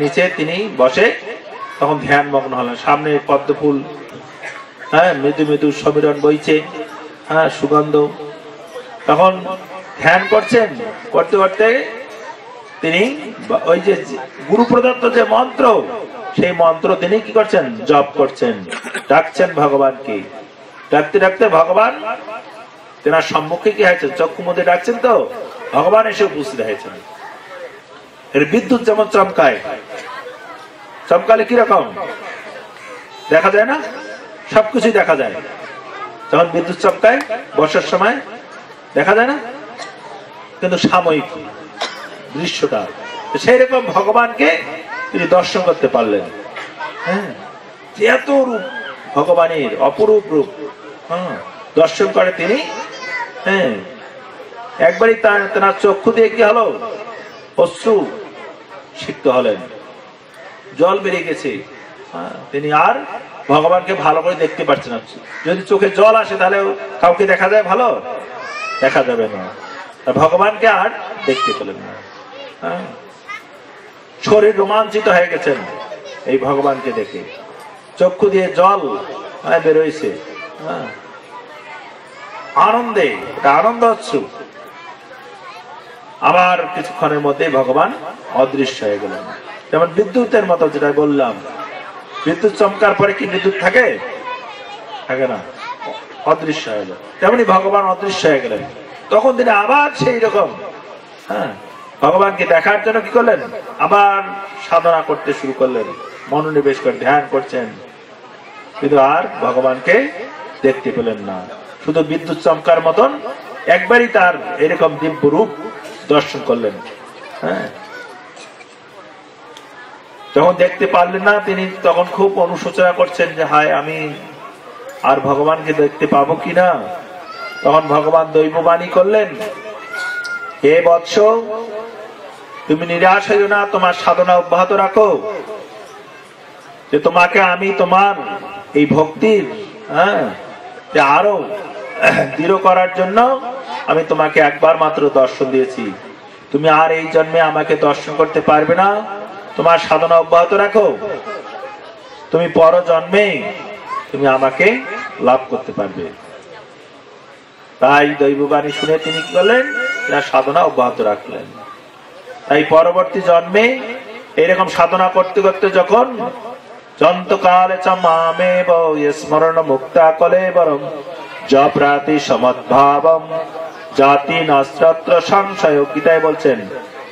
নিচে তিনি বসে তখন ধ্যান মগ্ন হলেন। সামনে পদ্ম ফুল হ্যাঁ মৃদু মৃদু সমীরণ বইছে হ্যাঁ সুগন্ধ। তখন ধ্যান করছেন, করতে করতে তিনি ওই যে গুরু প্রদত্ত যে মন্ত্র, সেই মন্ত্র তিনি কি করছেন? জপ করছেন। ডাকছেন ভগবানকে। ডাকতে ডাকতে ভগবান তেনার সম্মুখে কি হয়েছে? চক্ষু মধ্যে ডাকছেন তো? ভগবান এসে উপস্থিত হয়েছেন। এর বিদ্যুৎ যেমন চমকায়, চমকালে কীরকম দেখা যায় না? সবকিছুই দেখা যায়। যখন বিদ্যুৎ চমকায়, বর্ষার সময়, দেখা যায় না? কিন্তু সাময়িক দৃশ্যটা। সেই রকম ভগবানকে তিনি দর্শন করতে পারলেন। হ্যাঁ? এত রূপ ভগবানের, অপরূপ রূপ। হ্যাঁ? দর্শন করে তিনি হ্যাঁ। একবারই তার তেনার চক্ষু দিয়ে কি হলো? অশ্রু সিক্ত হলেন। জল বেরিয়ে গেছে। তিনি আর ভগবানকে ভালো করে দেখতে পাচ্ছেন যদি চোখে জল আসে তাহলে কাউকে দেখা যায় ভালো? দেখা যাবে না। ভগবানকে আর দেখতে পেলেন না। হ্যাঁ। শরীর রোমাঞ্চিত হয়ে গেছেন এই ভগবানকে দেখে। চক্ষু দিয়ে জল বেরোইছে। হ্যাঁ। আনন্দে, এটা আনন্দ হচ্ছে আবার কিছুক্ষণের মধ্যে ভগবান অদৃশ্য হয়ে গেলেন। যেমন বিদ্যুতের মতো যেটা বললাম, বিদ্যুৎ চমকার পরে কি বিদ্যুৎ থাকে? থাকে না। অদৃশ্য হয়ে গেল তেমনি ভগবান অদৃশ্য হয়ে গেলেন। তখন তিনি আবার সেই রকম হ্যাঁ ভগবানকে দেখার জন্য কি করলেন? আবার সাধনা করতে শুরু করলেন। মনোনিবেশ করে ধ্যান করছেন। কিন্তু আর ভগবানকে দেখতে পেলেন না। শুধু বিদ্যুৎ চমকার মতন একবারই তার এরকম দিব্য রূপ দর্শন করলেন। হ্যাঁ। যখন দেখতে পারলেন না, তিনি তখন খুব অনুশোচনা করছেন যে, হায়, আমি আর ভগবানকে দেখতে পাবো কিনা তখন ভগবান দৈববাণী করলেন, হে বৎস, তুমি নিরাশ হইও না, তোমার সাধনা অব্যাহত রাখো। যে তোমাকে আমি তোমার এই ভক্তির হ্যাঁ আরও দৃঢ় করার জন্য আমি তোমাকে একবার মাত্র দর্শন দিয়েছি। তুমি আর এই জন্মে আমাকে দর্শন করতে পারবে না। তোমার সাধনা অব্যাহত রাখো। তুমি পর জন্মে তুমি আমাকে লাভ করতে পারবে। তাই দৈববাণী শুনে তিনি কি করলেন? তার সাধনা অব্যাহত রাখলেন। তাই পরবর্তী জন্মে এরকম সাধনা করতে করতে যখন যন্তকালে চ মামেব স্মরণ মুক্তা কলে বরম জপ্রাতি সমদ্ভাবম। জাতি নাস্ত্র সংশয় গীতায় বলছেন,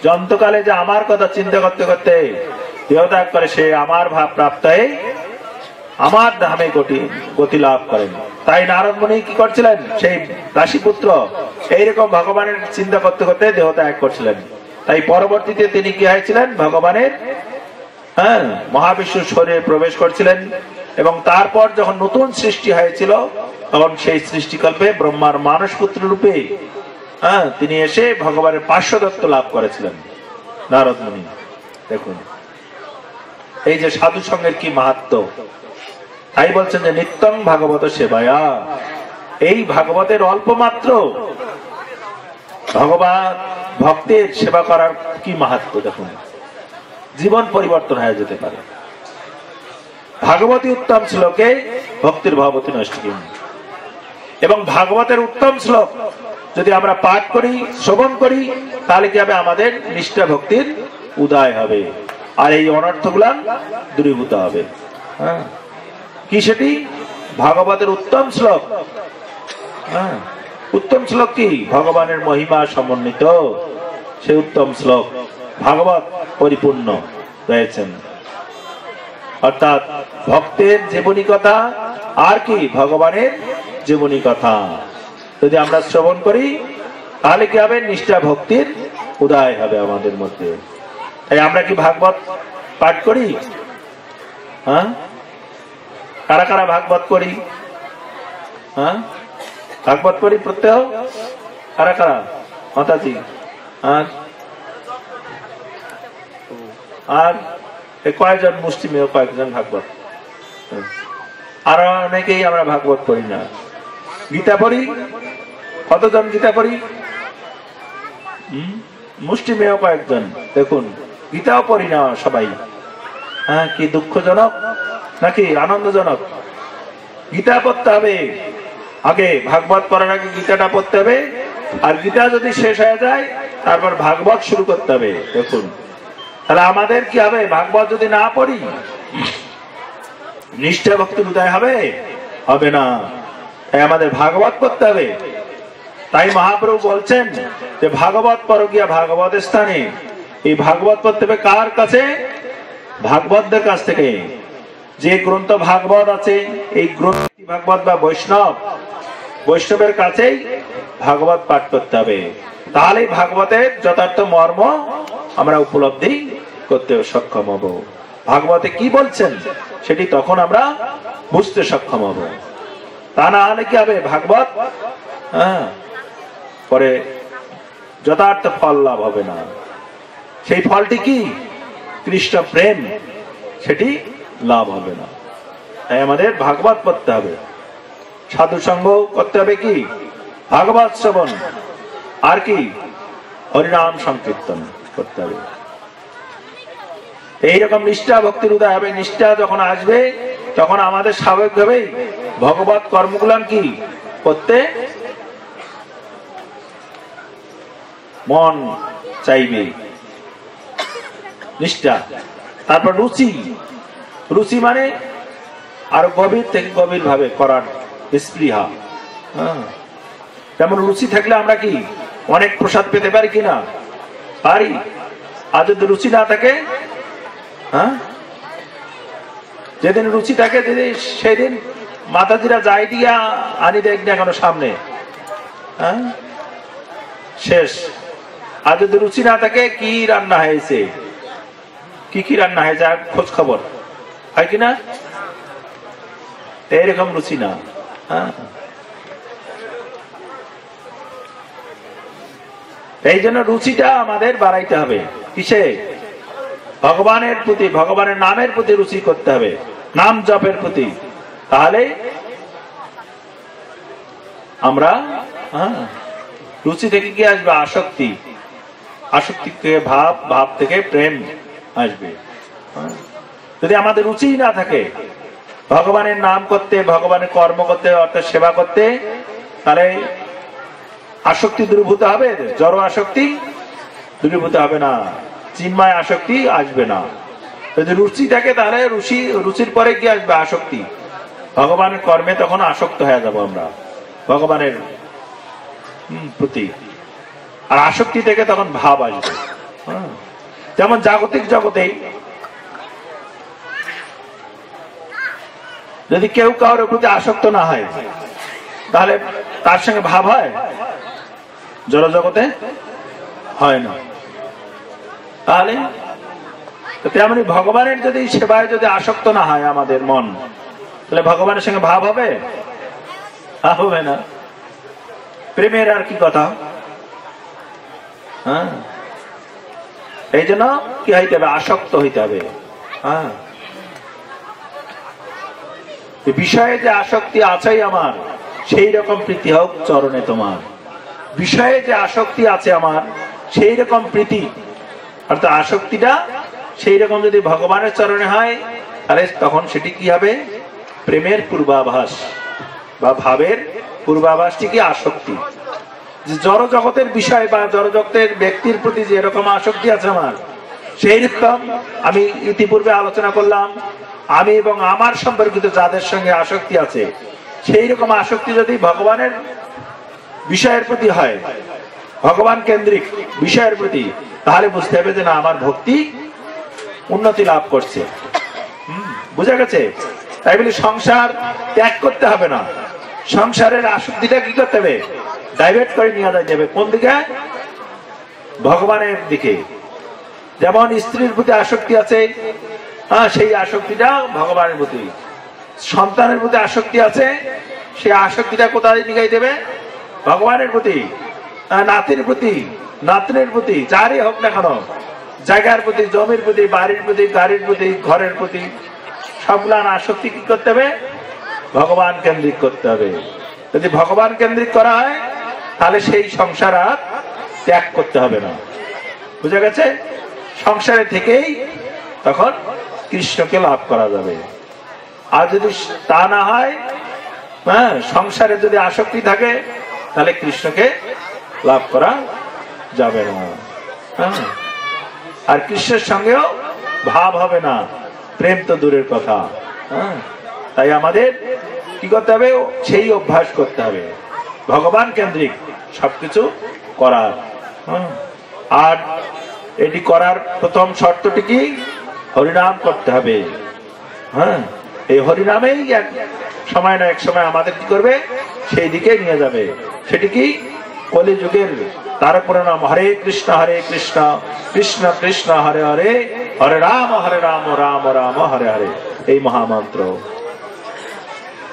যন্তকালে যে আমার কথা চিন্তা করতে করতে দেহত্যাগ করে, সে আমার ভাব প্রাপ্ত আমার ধামে গতি গতি লাভ করেন। তাই নারদ মুনি কি করছিলেন? সেই রাশিপুত্র এইরকম ভগবানের চিন্তা করতে করতে দেহ ত্যাগ করছিলেন। তাই পরবর্তীতে তিনি কি হয়েছিলেন? ভগবানের হ্যাঁ মহাবিষ্ণুর শরীরে প্রবেশ করছিলেন। এবং তারপর যখন নতুন সৃষ্টি হয়েছিল, তখন সেই সৃষ্টিকল্পে ব্রহ্মার মানস পুত্র রূপে হ্যাঁ তিনি এসে ভগবানের পার্শ্বদত্ত লাভ করেছিলেন। নারদ মুনি, দেখুন। এই যে সাধু সঙ্গের কি মাহাত্ম? তাই বলছেন যে নিত্যং ভাগবত সেবায়া। এই ভাগবতের অল্প মাত্র। ভগবান, ভক্তের সেবা করার কি মাহাত্ম? দেখুন। জীবন পরিবর্তন হয়ে যেতে পারে। ভাগবতী উত্তম শ্লোকে ভক্তির ভাবতী নষ্ট এবং ভাগবতের উত্তম শ্লোক যদি আমরা পাঠ করি, শ্রবণ করি, তাহলে কি হবে? আমাদের নিষ্ঠা ভক্তির উদয় হবে। আর এই অনর্থগুলা দূরীভূত হবে। হ্যাঁ। কি সেটি? ভাগবতের উত্তম শ্লোক। হ্যাঁ। উত্তম শ্লোক কি? ভগবানের মহিমা সমন্বিত। সে উত্তম শ্লোক। ভাগবত পরিপূর্ণ রয়েছেন। অর্থাৎ ভক্তের জীবনী কথা আর কি ভগবানের জীবনী কথা যদি আমরা শ্রবণ করি, তাহলে কি হবে? নিষ্ঠা ভক্তির উদয় হবে আমাদের মধ্যে। তাই আমরা কি ভাগবত পাঠ করি? হ্যাঁ? কারা কারা ভাগবত করি? হ্যাঁ? ভাগবত করি প্রত্যেহ? কারা কারা? মাতাজি। আর? এ কয়েকজন মুসলিমেও কয়েকজন ভাগবত। আর অনেকেই আমরা ভাগবত পড়ি না। গীতা পড়ি? কতজন গীতা পড়ি? মুষ্টিমেয় কয়েকজন। দেখুন, গীতাও পড়ি না সবাই। হ্যাঁ কি দুঃখজনক? নাকি আনন্দজনক? গীতা পড়তে হবে। আগে ভাগবত পড়ার আগে গীতাটা পড়তে হবে। আর গীতা যদি শেষ হয়ে যায়, তারপর ভাগবত শুরু করতে হবে। দেখুন। তাহলে আমাদের কি হবে? ভাগবত যদি না পড়ি, নিষ্ঠা ভক্তির উদয় হবে? হবে না। তাই আমাদের ভাগবত পড়তে হবে। তাই মহাপ্রভু বলছেন যে, ভাগবত পর গিয়া ভাগবত স্থানে। এই ভাগবত পড়তে হবে কার কাছে? ভাগবতদের কাছ থেকে। যে গ্রন্থ ভাগবত আছে, এই গ্রন্থ ভাগবত বা বৈষ্ণব? বৈষ্ণবের কাছেই ভাগবত পাঠ করতে হবে। তাহলে ভাগবতের যথার্থ মর্ম আমরা উপলব্ধি করতে সক্ষম হব। ভাগবতে কি বলছেন সেটি তখন আমরা বুঝতে সক্ষম হব। তা না হলে কি হবে ভাগবত? হ্যাঁ। পরে যথার্থ ফল লাভ হবে না। সেই ফলটি কি? কৃষ্ণ প্রেম। সেটি লাভ হবে না। তাই আমাদের ভাগবত পড়তে হবে। সাধু সঙ্গ করতে হবে কি? ভাগবত শ্রবণ। আর কি? হরিনাম সংকীর্তন। করতে হবে। এইরকম নিষ্ঠা, ভক্তির উদয় হবে। নিষ্ঠা যখন আসবে, তখন আমাদের স্বাভাবিকভাবেই ভগবত কর্মগুলান কি? করতে মন চাইবে। নিষ্ঠা। তারপর রুচি। রুচি মানে আরও গভীর থেকে গভীর ভাবে করার স্পৃহা। হ্যাঁ। যেমন রুচি থাকলে আমরা কি অনেক প্রসাদ পেতে পারি কিনা পারি? আর যদি রুচি না থাকে হ্যাঁ? যেদিন রুচি থাকে যদি সেদিন মাতাজিরা যাই দিয়া আনি দেখ না কেন সামনে হ্যাঁ? শেষ। আর যদি রুচি না থাকে, কি রান্না হয়েছে? কি কি রান্না হয়েছে? খোঁজ খবর, হয় কিনা? এরকম রুচি না হ্যাঁ? এই জন্য রুচিটা আমাদের বাড়াইতে হবে। কিসে? ভগবানের প্রতি, ভগবানের নামের প্রতি রুচি করতে হবে। নাম জপের প্রতি। তাহলে আমরা হ্যাঁ রুচি থেকে কি আসবে? আসক্তি। আসক্তি থেকে ভাব ভাব থেকে প্রেম আসবে। যদি আমাদের রুচি না থাকে, ভগবানের নাম করতে, ভগবানের কর্ম করতে, অর্থাৎ সেবা করতে, তাহলে আসক্তি দূরীভূত হবে জড় আসক্তি দূরীভূত হবে না। চিন্ময় আসক্তি আসবে না। যদি রুচি থাকে তাহলে রুচি, রুচির পরে কি আসবে? আসক্তি। ভগবানের কর্মে তখন আসক্ত হয়ে যাব আমরা। ভগবানের প্রতি। আর আসক্তি থেকে তখন ভাব আসবে। হ্যাঁ। যেমন জাগতিক জগতেই যদি কেউ কারোর প্রতি আসক্ত না হয়, তাহলে তার সঙ্গে ভাব হয়? জড়জগতে হয় না। তাহলে তেমনি ভগবানের যদি সেবায় যদি আসক্ত না হয় আমাদের মন, তাহলে ভগবানের সঙ্গে ভাব হবে? হবে না। প্রেমের আর কি কথা? হ্যাঁ? এই জন্য কি হইতে হবে? আসক্ত হইতে হবে। হ্যাঁ? বিষয়ে যে আসক্তি আছেই আমার, সেই রকম প্রীতি হোক চরণে তোমার। বিষয়ে যে আসক্তি আছে আমার, সেই রকম প্রীতি। অর্থাৎ আসক্তিটা সেই রকম যদি ভগবানের চরণে হয়, তাহলে তখন সেটি কি হবে? প্রেমের পূর্বাভাস বা ভাবের পূর্বাভাসটি কি আসক্তি? জড় জগতের বিষয় বা জড় জগতের ব্যক্তির প্রতি যে এরকম আসক্তি আছে আমার, সেই রকম আমি ইতিপূর্বে আলোচনা করলাম। আমি এবং আমার সম্পর্কিত যাদের সঙ্গে আসক্তি আছে, সেই রকম আসক্তি যদি ভগবানের বিষয়ের প্রতি হয়। ভগবান কেন্দ্রিক বিষয়ের প্রতি, তাহলে বুঝতে হবে যে না, আমার ভক্তি উন্নতি লাভ করছে। বুঝা গেছে? তাই বলি সংসার ত্যাগ করতে হবে না। সংসারের আসক্তিটা কি করতে হবে? ডাইভার্ট করে নিয়ে যাবে কোন দিকে? ভগবানের দিকে। যেমন স্ত্রীর প্রতি আসক্তি আছে হ্যাঁ সেই আসক্তিটা ভগবানের প্রতি। সন্তানের প্রতি আসক্তি আছে, সেই আসক্তিটা কোথায় নিগাই দেবে ভগবানের প্রতি নাতির প্রতি, নাতনের প্রতি, যারই হোক না কেন, জায়গার প্রতি, জমির প্রতি, বাড়ির প্রতি, গাড়ির প্রতি, ঘরের প্রতি সবগুলান আসক্তি কি করতে হবে? ভগবান কেন্দ্রিক করতে হবে। যদি ভগবান কেন্দ্রিক করা হয়, তাহলে সেই সংসার আর ত্যাগ করতে হবে না। বুঝা গেছে? সংসারে থেকেই তখন কৃষ্ণকে লাভ করা যাবে। আর যদি তা না হয় হ্যাঁ সংসারে যদি আসক্তি থাকে তাহলে কৃষ্ণকে লাভ করা যাবে না। হ্যাঁ? আর কৃষ্ণের সঙ্গেও ভাব হবে না। প্রেম তো দূরের কথা। হ্যাঁ? তাই আমাদের কি করতে হবে? সেই অভ্যাস করতে হবে। ভগবান কেন্দ্রিক সবকিছু করার। হ্যাঁ। আর এটি করার প্রথম শর্তটি কি? হরিনাম করতে হবে। হ্যাঁ? এই হরিনামেই এক সময় না এক সময় আমাদের কি করবে? সেই দিকে নিয়ে যাবে। সেটি কি? কলিযুগের তারপরে নাম হরে কৃষ্ণ হরে কৃষ্ণ কৃষ্ণ কৃষ্ণ, হরে হরে হরে রাম হরে রাম রাম রাম, হরে হরে। এই মহামন্ত্র।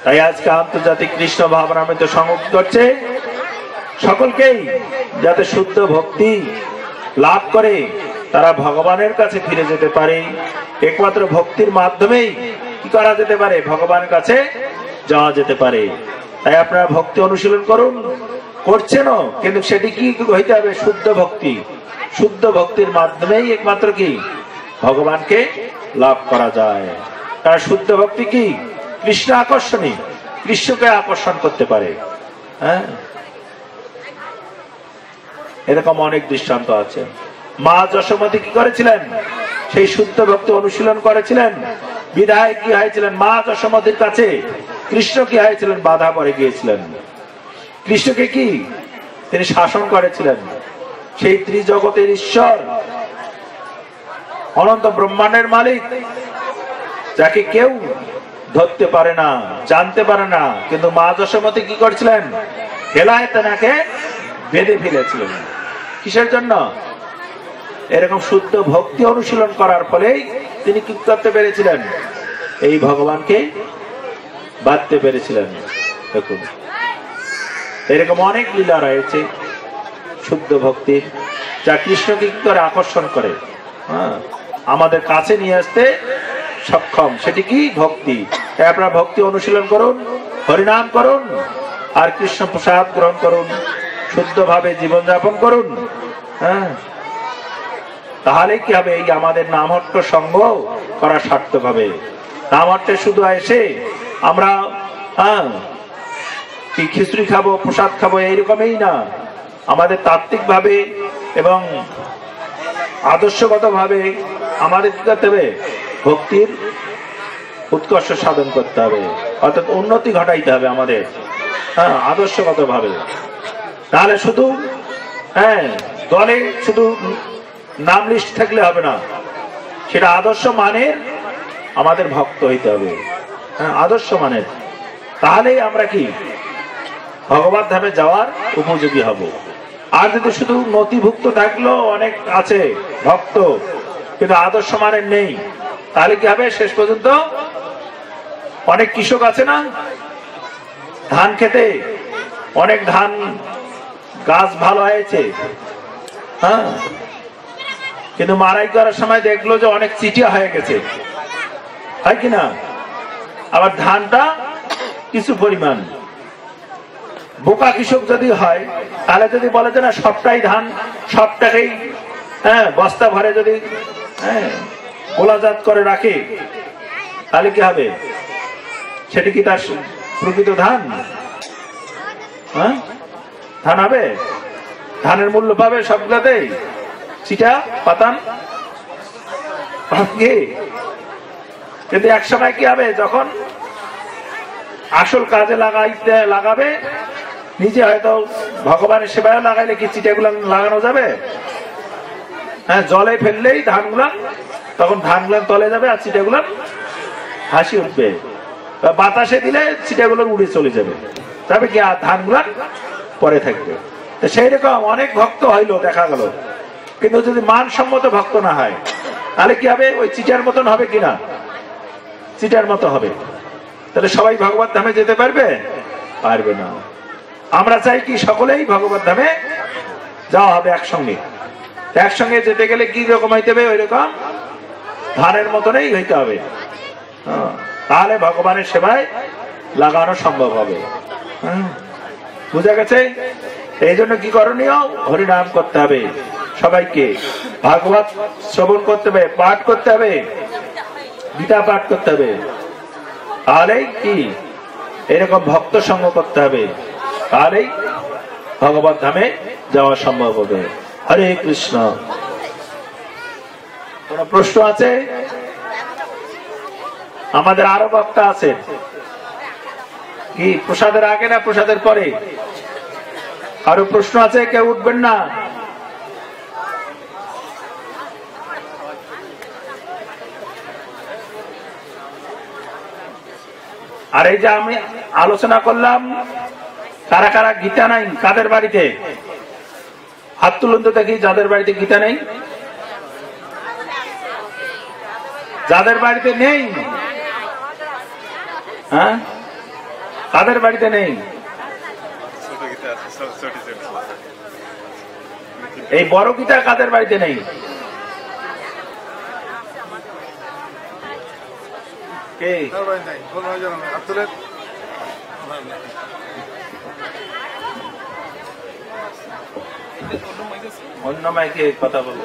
তাই আজকে আন্তর্জাতিক কৃষ্ণ ভাবনামে সংযুক্ত করছে? সকলকেই যাতে শুদ্ধ ভক্তি লাভ করে, তারা ভগবানের কাছে ফিরে যেতে পারে। একমাত্র ভক্তির মাধ্যমেই কি করা যেতে পারে? ভগবানের কাছে যাওয়া যেতে পারে। তাই আপনারা ভক্তি অনুশীলন করুন। করছেনও, কিন্তু সেটি কি হইতে হবে? শুদ্ধ ভক্তি। শুদ্ধ ভক্তির মাধ্যমেই একমাত্র কি? ভগবানকে লাভ করা যায়। কারণ শুদ্ধ ভক্তি কি? কৃষ্ণ আকর্ষণী কৃষ্ণকে আকর্ষণ করতে পারে। হ্যাঁ? এরকম অনেক দৃষ্টান্ত আছে। মা যশোমতী কি করেছিলেন? সেই শুদ্ধ ভক্তি অনুশীলন করেছিলেন। বিধায় কি হয়েছিলেন? মা যশোমতীর কাছে কৃষ্ণ কি হয়েছিলেন বাধা পড়ে গিয়েছিলেন। কৃষ্ণকে কি? তিনি শাসন করেছিলেন। সেই ত্রিজগতের ঈশ্বর, অনন্ত ব্রহ্মাণ্ডের মালিক, যাকে কেউ ধরতে পারে না, জানতে পারে না। কিন্তু মা যশোমতী কি করছিলেন? হেলায় তেনাকে বেঁধে ফেলেছিলেন। কিসের জন্য? এরকম শুদ্ধ ভক্তি অনুশীলন করার ফলেই তিনি কি করতে পেরেছিলেন? এই ভগবানকে বাঁধতে পেরেছিলেন। দেখুন। এরকম অনেক লীলা রয়েছে। শুদ্ধ ভক্তির যা কৃষ্ণকে কি করে আকর্ষণ করে? হ্যাঁ। আমাদের কাছে নিয়ে আসতে সক্ষম। সেটি কি? ভক্তি। আপনারা ভক্তি অনুশীলন করুন, হরিনাম করুন, আর কৃষ্ণ প্রসাদ গ্রহণ করুন, শুদ্ধভাবে জীবনযাপন করুন। হ্যাঁ। তাহলে কি হবে? এই আমাদের নামহট্ট সঙ্গ করা সার্থক হবে। নামহট্টে শুধু এসে আমরা হ্যাঁ খিচুড়ি খাব, প্রসাদ খাব, এইরকমই না। আমাদের তাত্ত্বিক ভাবে এবং আদর্শগত ভাবে আমাদের কি করতে হবে? ভক্তির উৎকর্ষ সাধন করতে হবে। অর্থাৎ উন্নতি ঘটাইতে হবে আমাদের। হ্যাঁ আদর্শগত ভাবে তাহলে শুধু হ্যাঁ দলে শুধু নাম লিস্ট থাকলে হবে না। সেটা আদর্শ মানের আমাদের ভক্ত হইতে হবে। আদর্শ মানের তাহলেই আমরা কি? ভগবান ধামে যাওয়ার উপযোগী হব। আর যদি শুধু নথিভুক্ত থাকলেও অনেক আছে ভক্ত, কিন্তু আদর্শ মানের নেই, তাহলে কি হবে? শেষ পর্যন্ত অনেক কৃষক আছে না? ধান খেতে অনেক ধান গাছ ভালো হয়েছে হ্যাঁ? কিন্তু মারাই করার সময় দেখল যে অনেক চিটিয়া হয়ে গেছে। হয় কি না? আবার ধানটা কিছু পরিমাণ। বোকা কৃষক যদি হয়, তাহলে যদি বলে যে না, সবটাই ধান, সবটাকেই হ্যাঁ বস্তা ভরে যদি হ্যাঁ গোলাজাত করে রাখে, তাহলে কি হবে? সেটি কি তার প্রকৃত ধান? হ্যাঁ? ধান হবে? ধানের মূল্য পাবে সবগুলাতেই চিটা, পাতান কিন্তু এক সময় কি হবে? যখন আসল কাজে লাগাইতে, লাগাবে? নিজে হয়তো ভগবানের সেবায় লাগাইলে কি চিটাগুলো লাগানো যাবে? হ্যাঁ জলে ফেললেই ধানগুলা, তখন ধানগুলো তলে যাবে আর চিটাগুলো হাসি উঠবে। বাতাসে দিলে চিটাগুলো উড়ে চলে যাবে। তবে কি? আর ধানগুলা পরে থাকবে। তো সেই রকম অনেক ভক্ত হইল, দেখা গেল। কিন্তু যদি মানসম্মত ভক্ত না হয়, তাহলে কি হবে? ওই চিটার মতন হবে কিনা? চিটার মতো হবে। তাহলে সবাই ভগবত ধামে যেতে পারবে? পারবে না। আমরা চাই কি সকলেই ভগবত ধামে যাওয়া হবে একসঙ্গে। একসঙ্গে যেতে গেলে কি রকম হইতে হবে? ওই রকম ধানের মতনই হইতে হবে। হ্যাঁ, তাহলে ভগবানের সেবায় লাগানো সম্ভব হবে। হ্যাঁ, বুঝা গেছে? এই জন্য কি করণীয়? হরিনাম করতে হবে সবাইকে। ভাগবত শ্রবণ করতে হবে পাঠ করতে হবে গীতা পাঠ করতে হবে। তাহলেই কি এরকম ভক্ত সঙ্গ করতে হবে। তাহলেই ভগবত ধামে যাওয়া সম্ভব হবে। হরে কৃষ্ণ। কোন প্রশ্ন আছে? আমাদের আরও বক্তা আছে। কি, প্রসাদের আগে না প্রসাদের পরে? আরও প্রশ্ন আছে? কেউ উঠবেন না? আর এই যে আমি আলোচনা করলাম, কারা কারা গীতা নাই, কাদের বাড়িতে? হাত তুলুন দেখি, যাদের বাড়িতে গীতা নেই। যাদের বাড়িতে নেই? হ্যাঁ? কাদের বাড়িতে নেই? এই বড় গীতা কাদের বাড়িতে নেই? কে তার ভাই নাই কোনো জানা নাই অন্য মাইকে কথা বলব